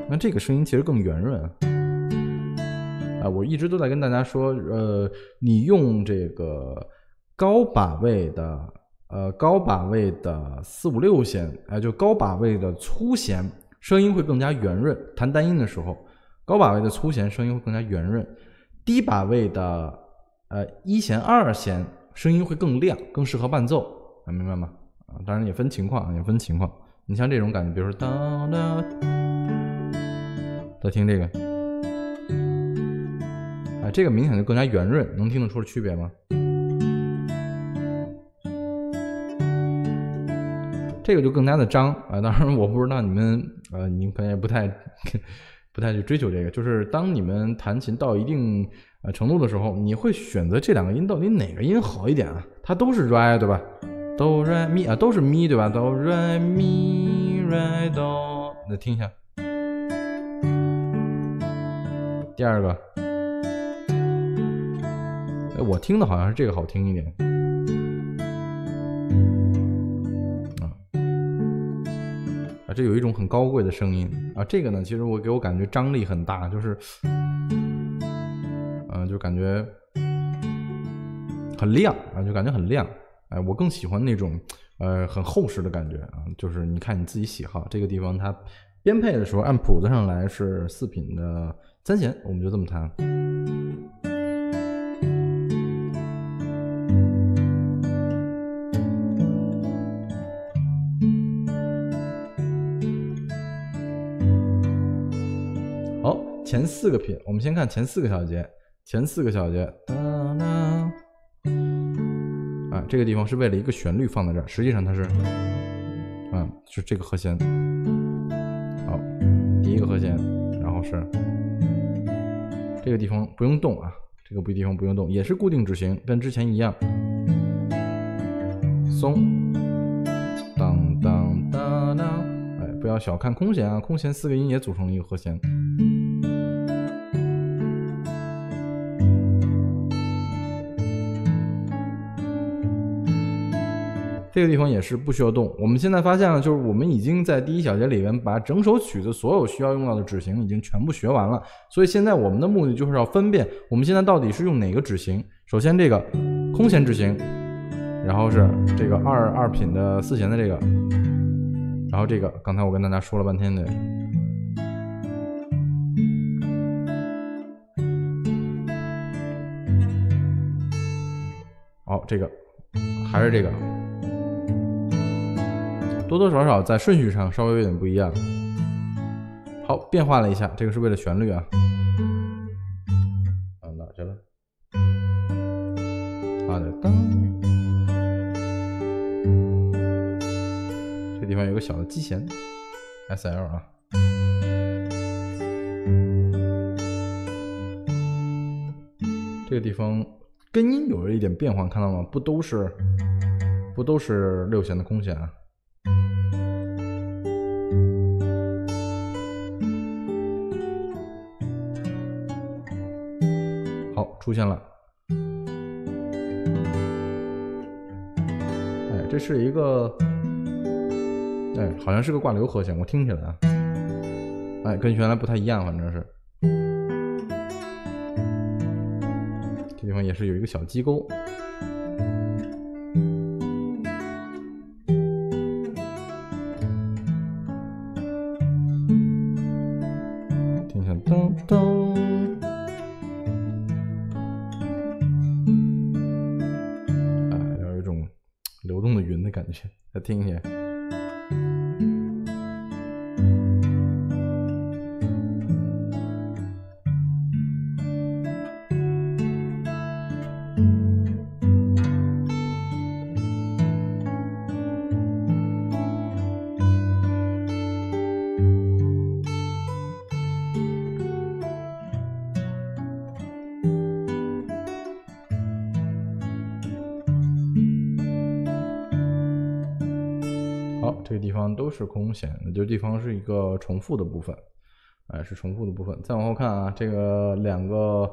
那这个声音其实更圆润啊。我一直都在跟大家说，呃，你用这个高把位的，呃，高把位的四五六弦，哎，就高把位的粗弦，声音会更加圆润。弹单音的时候，高把位的粗弦声音会更加圆润。低把位的，呃，一弦、二弦声音会更亮，更适合伴奏，能，明白吗？啊，当然也分情况，也分情况。你像这种感觉，比如说哒哒，再听这个，啊，这个明显就更加圆润，能听得出区别吗？这个就更加的张啊，当然我不知道你们，呃，你可能也不太。不太去追求这个，就是当你们弹琴到一定呃程度的时候，你会选择这两个音到底哪个音好一点啊？它都是 re 对吧？哆 re 咪啊，都是咪对吧？哆 re 咪 re 哆，再听一下。第二个，哎，我听的好像是这个好听一点。这有一种很高贵的声音啊，这个呢，其实我给我感觉张力很大，就是，嗯，就感觉很亮啊，就感觉很亮。哎，我更喜欢那种呃很厚实的感觉啊，就是你看你自己喜好。这个地方它编配的时候按谱子上来是四品的三弦，我们就这么弹。前四个品，我们先看前四个小节。前四个小节，啊，这个地方是为了一个旋律放在这儿，实际上它是，啊，是这个和弦。好，第一个和弦，然后是这个地方不用动啊，这个不地方不用动，也是固定指型，跟之前一样。松，当当当当，哎，不要小看空弦啊，空弦四个音也组成了一个和弦。这个地方也是不需要动。我们现在发现了，就是我们已经在第一小节里面把整首曲子所有需要用到的指型已经全部学完了。所以现在我们的目的就是要分辨我们现在到底是用哪个指型。首先这个空弦指型，然后是这个二二品的四弦的这个，然后这个刚才我跟大家说了半天的，好，这个还是这个。多多少少在顺序上稍微有点不一样。好，变化了一下，这个是为了旋律啊。啊，哪去了？啊，这噔，这地方有个小的击弦，S L 啊。这个地方根音有了一点变化，看到吗？不都是，不都是六弦的空弦啊？出现了。哎，这是一个，哎，好像是个挂流和弦，我听起来啊，哎，跟原来不太一样，反正是。这地方也是有一个小机钩，听一下。是空弦，那就地方是一个重复的部分，哎，是重复的部分。再往后看啊，这个两个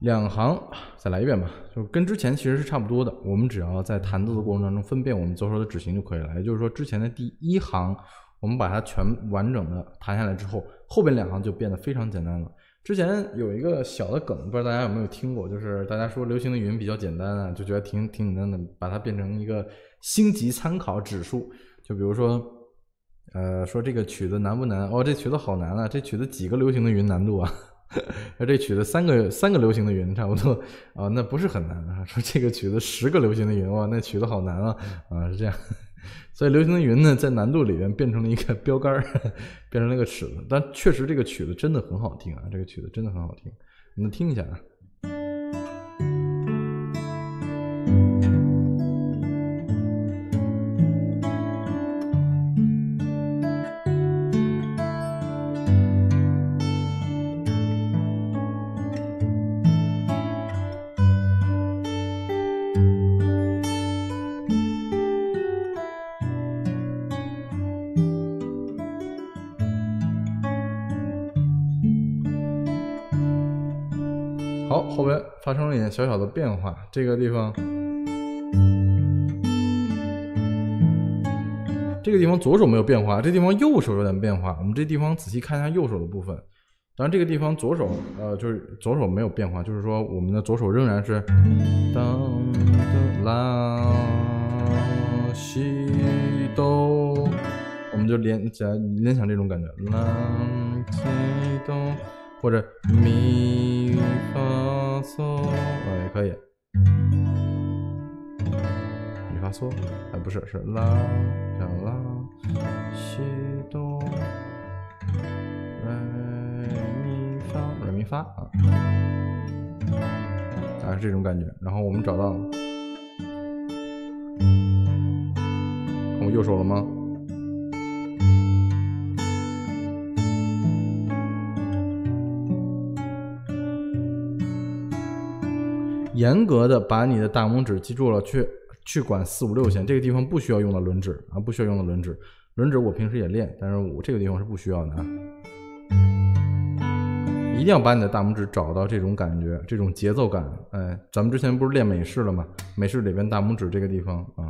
两行，再来一遍吧，就跟之前其实是差不多的。我们只要在弹奏的过程当中分辨我们左手的指型就可以了。也就是说，之前的第一行我们把它全完整的弹下来之后，后边两行就变得非常简单了。之前有一个小的梗，不知道大家有没有听过，就是大家说流行的云比较简单啊，就觉得挺挺简单的，把它变成一个星级参考指数。就比如说，呃，说这个曲子难不难？哦，这曲子好难啊！这曲子几个流行的云难度啊？那 这曲子三个三个流行的云差不多啊，那不是很难啊。说这个曲子十个流行的云哇，那曲子好难啊！啊，是这样。所以流行的云呢，在难度里面变成了一个标杆，变成了一个尺子。但确实这个曲子真的很好听啊！这个曲子真的很好听，你们听一下啊。小小的变化。这个地方，这个地方左手没有变化，这地方右手有点变化。我们这地方仔细看一下右手的部分。当然，这个地方左手，呃，就是左手没有变化，就是说我们的左手仍然是当的啦西哆，我们就联想联想这种感觉，啦西哆。或者咪发嗦，哦也可以，咪发嗦，哎不是是拉，叫拉西哆，来咪发，来咪发啊，大概是这种感觉。然后我们找到，看我右手了吗？严格的把你的大拇指记住了，去去管四五六弦，这个地方不需要用到轮指啊，不需要用到轮指。轮指我平时也练，但是我这个地方是不需要的啊。一定要把你的大拇指找到这种感觉，这种节奏感。哎，咱们之前不是练美式了吗？美式里边大拇指这个地方啊。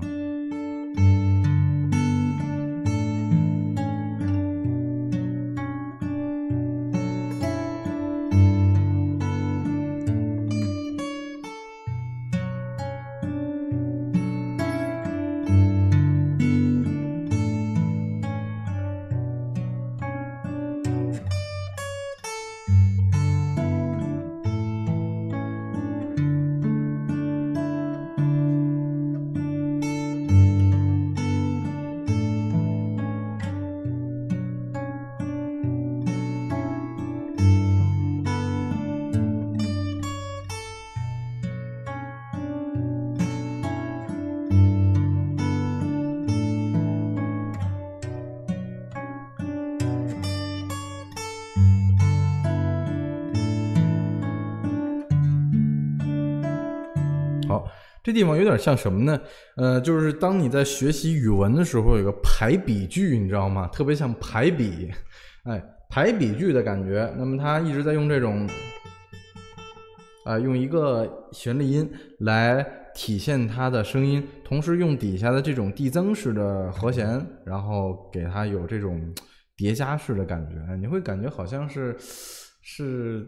这地方有点像什么呢？呃，就是当你在学习语文的时候，有个排比句，你知道吗？特别像排比，哎，排比句的感觉。那么他一直在用这种，啊，用一个旋律音来体现它的声音，同时用底下的这种递增式的和弦，然后给它有这种叠加式的感觉。你会感觉好像是是。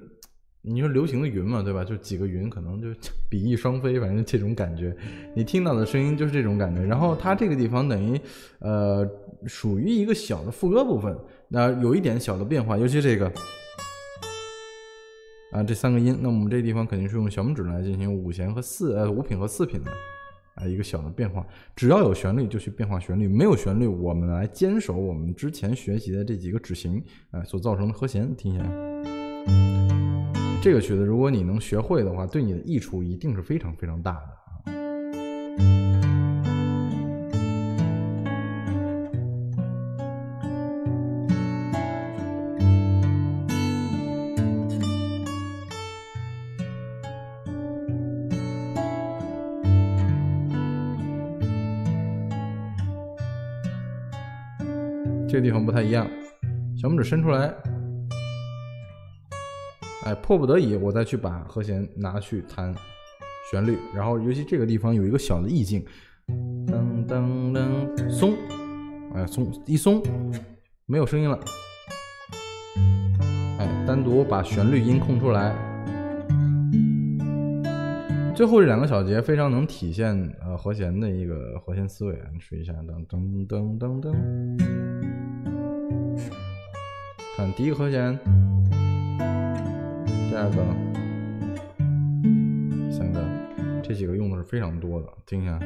你说流行的云嘛，对吧？就几个云，可能就 比翼双飞，反正这种感觉，你听到的声音就是这种感觉。然后它这个地方等于，呃，属于一个小的副歌部分，那有一点小的变化，尤其这个，啊，这三个音，那我们这地方肯定是用小拇指来进行五弦和四，呃，五品和四品的，啊，一个小的变化。只要有旋律就去变化旋律，没有旋律我们来坚守我们之前学习的这几个指型，啊，所造成的和弦，听一下。这个曲子，如果你能学会的话，对你的益处一定是非常非常大的！这个地方不太一样，小拇指伸出来。哎，迫不得已，我再去把和弦拿去弹旋律，然后尤其这个地方有一个小的意境，噔噔噔，松，哎，松一松，没有声音了，哎，单独把旋律音空出来，最后这两个小节非常能体现呃和弦的一个和弦思维，你试一下，噔噔噔噔噔，看第一个和弦。第二个、三个，这几个用的是非常多的，听一下。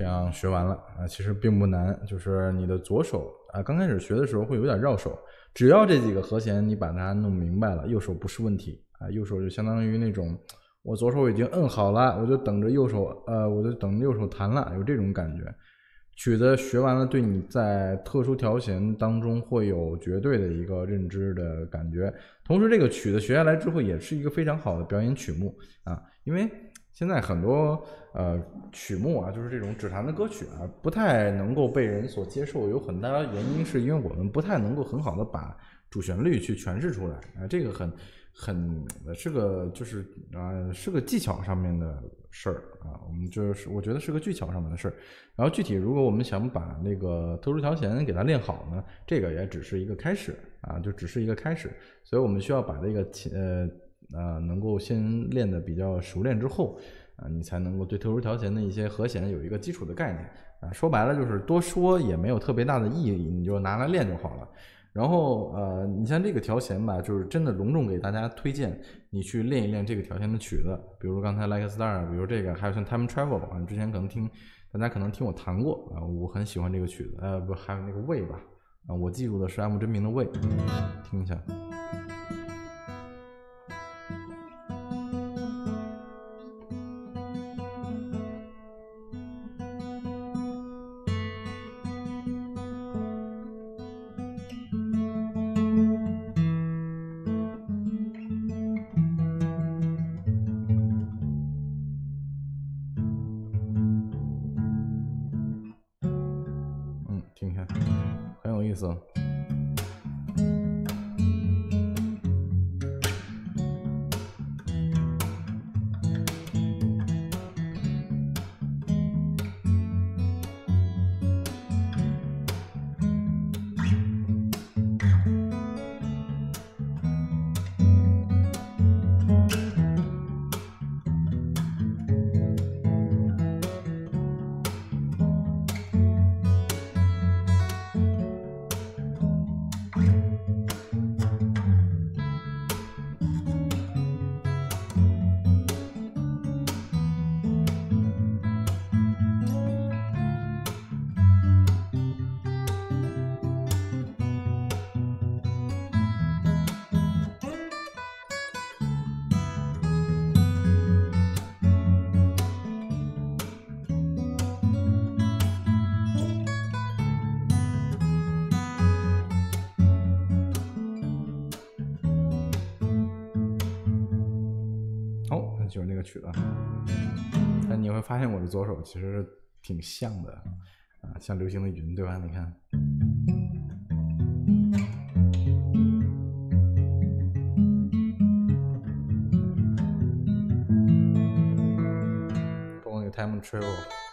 这样学完了啊，其实并不难，就是你的左手啊，刚开始学的时候会有点绕手，只要这几个和弦你把它弄明白了，右手不是问题啊，右手就相当于那种我左手已经摁好了，我就等着右手呃，我就等右手弹了，有这种感觉。曲子学完了，对你在特殊调弦当中会有绝对的一个认知的感觉，同时这个曲子学下来之后，也是一个非常好的表演曲目啊，因为。现在很多呃曲目啊，就是这种指弹的歌曲啊，不太能够被人所接受。有很大原因是因为我们不太能够很好的把主旋律去诠释出来啊，这个很很是个就是啊是个技巧上面的事儿啊。我们就是我觉得是个技巧上面的事儿。然后具体如果我们想把那个特殊调弦给它练好呢，这个也只是一个开始啊，就只是一个开始。所以我们需要把这个琴呃。啊，能够先练的比较熟练之后，啊，你才能够对特殊调弦的一些和弦有一个基础的概念。啊，说白了就是多说也没有特别大的意义，你就拿来练就好了。然后，呃，你像这个调弦吧，就是真的隆重给大家推荐你去练一练这个调弦的曲子，比如刚才 Like Star，比如这个，还有像 Time Travel 啊，之前可能听大家可能听我弹过啊，我很喜欢这个曲子。呃，不，还有那个 Way 吧，啊，我记住的是 M 真名的 Way，听一下。就是那个曲子。但你会发现我的左手其实挺像的啊，像流星的云，对吧？你看，包括那个 Time Travel。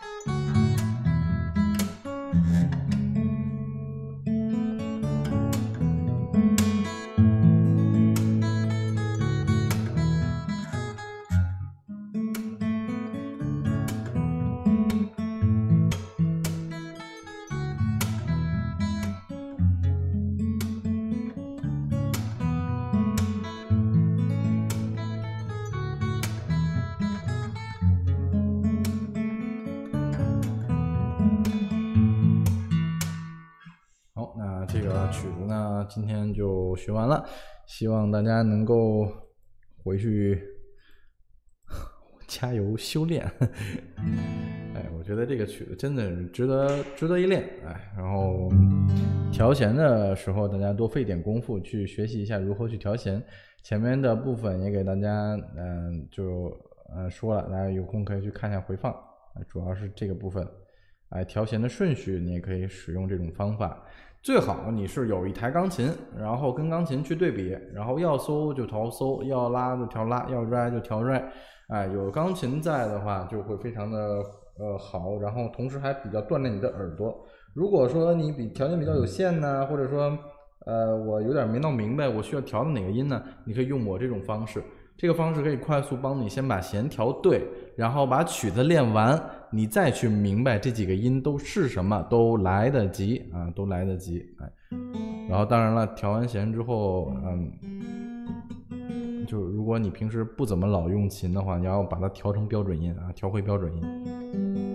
学完了，希望大家能够回去 加油修炼。哎，我觉得这个曲子真的值得值得一练。哎，然后调弦的时候，大家多费点功夫去学习一下如何去调弦。前面的部分也给大家，嗯、就呃说了，大家有空可以去看一下回放，主要是这个部分。哎，调弦的顺序你也可以使用这种方法。最好你是有一台钢琴，然后跟钢琴去对比，然后要搜就调搜，要拉就调拉，要 r 就调 r 哎，有钢琴在的话，就会非常的呃好，然后同时还比较锻炼你的耳朵。如果说你比条件比较有限呢，或者说呃我有点没弄明白，我需要调的哪个音呢？你可以用我这种方式，这个方式可以快速帮你先把弦调对，然后把曲子练完，你再去明白这几个音都是什么，都来得及啊，都来得及。哎，然后当然了，调完弦之后，嗯，就如果你平时不怎么老用琴的话，你要把它调成标准音啊，调回标准音。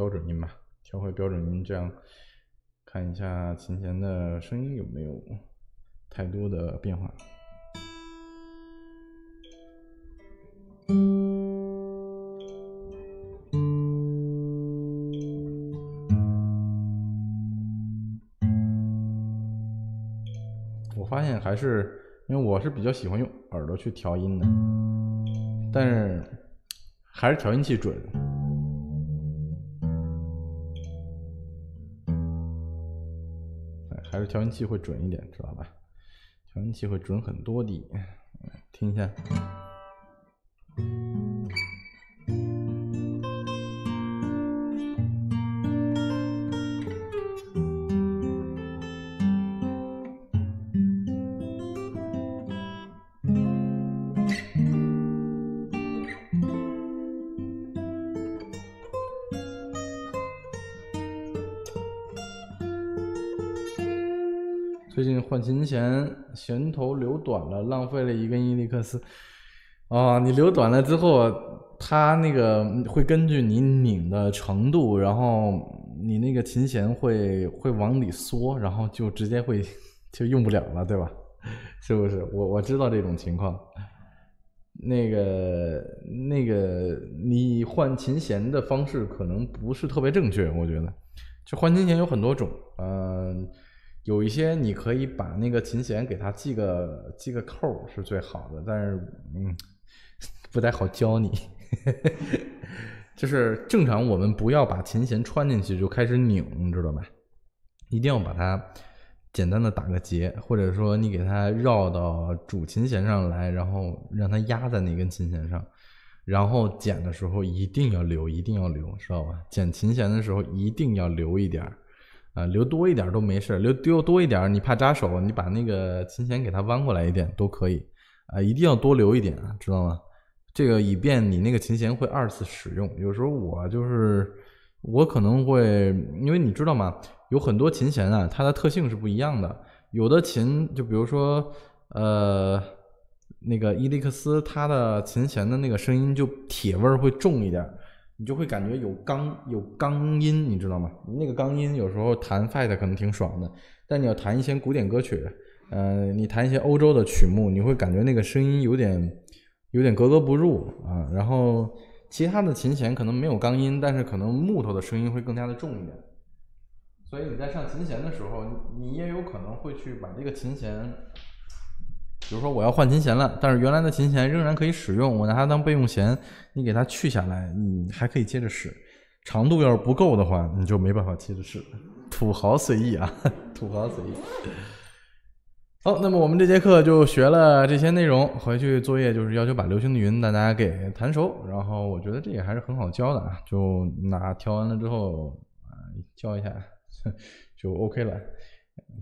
标准音吧，调回标准音，这样看一下琴弦的声音有没有太多的变化。我发现还是因为我是比较喜欢用耳朵去调音的，但是还是调音器准。还是调音器会准一点，知道吧？调音器会准很多的。听一下，琴弦，弦头留短了，浪费了一根伊利克斯。哦，你留短了之后，它那个会根据你拧的程度，然后你那个琴弦会会往里缩，然后就直接会 就用不了了，对吧？是不是？我我知道这种情况。那个那个，你换琴弦的方式可能不是特别正确，我觉得。就换琴弦有很多种，嗯、有一些你可以把那个琴弦给它系个系个扣是最好的，但是嗯，不太好教你。就是正常我们不要把琴弦穿进去就开始拧，你知道吧？一定要把它简单的打个结，或者说你给它绕到主琴弦上来，然后让它压在那根琴弦上。然后剪的时候一定要留，一定要留，知道吧？剪琴弦的时候一定要留一点儿，啊、留多一点都没事，留丢多一点你怕扎手，你把那个琴弦给它弯过来一点都可以，啊、一定要多留一点，知道吗？这个以便你那个琴弦会二次使用。有时候我就是我可能会，因为你知道吗？有很多琴弦啊，它的特性是不一样的。有的琴就比如说，呃，那个伊利克斯它的琴弦的那个声音就铁味儿会重一点，你就会感觉有钢有钢音，你知道吗？那个钢音有时候弹 Fight 可能挺爽的，但你要弹一些古典歌曲，呃，你弹一些欧洲的曲目，你会感觉那个声音有点有点格格不入啊。然后其他的琴弦可能没有钢音，但是可能木头的声音会更加的重一点。所以你在上琴弦的时候，你也有可能会去把这个琴弦。比如说我要换琴弦了，但是原来的琴弦仍然可以使用，我拿它当备用弦，你给它去下来，你还可以接着使。长度要是不够的话，你就没办法接着使。土豪随意啊，土豪随意。好，那么我们这节课就学了这些内容，回去作业就是要求把流星的云大家给弹熟，然后我觉得这也还是很好教的啊，就拿调完了之后啊教一下 就 OK 了。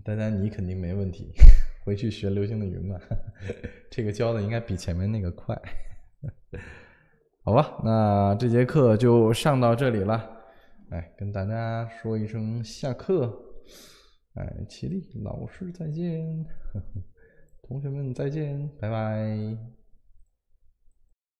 丹丹你肯定没问题。回去学流星的云吧，这个教的应该比前面那个快，好吧？那这节课就上到这里了，哎，跟大家说一声下课，哎，起立，老师再见，同学们再见，拜拜。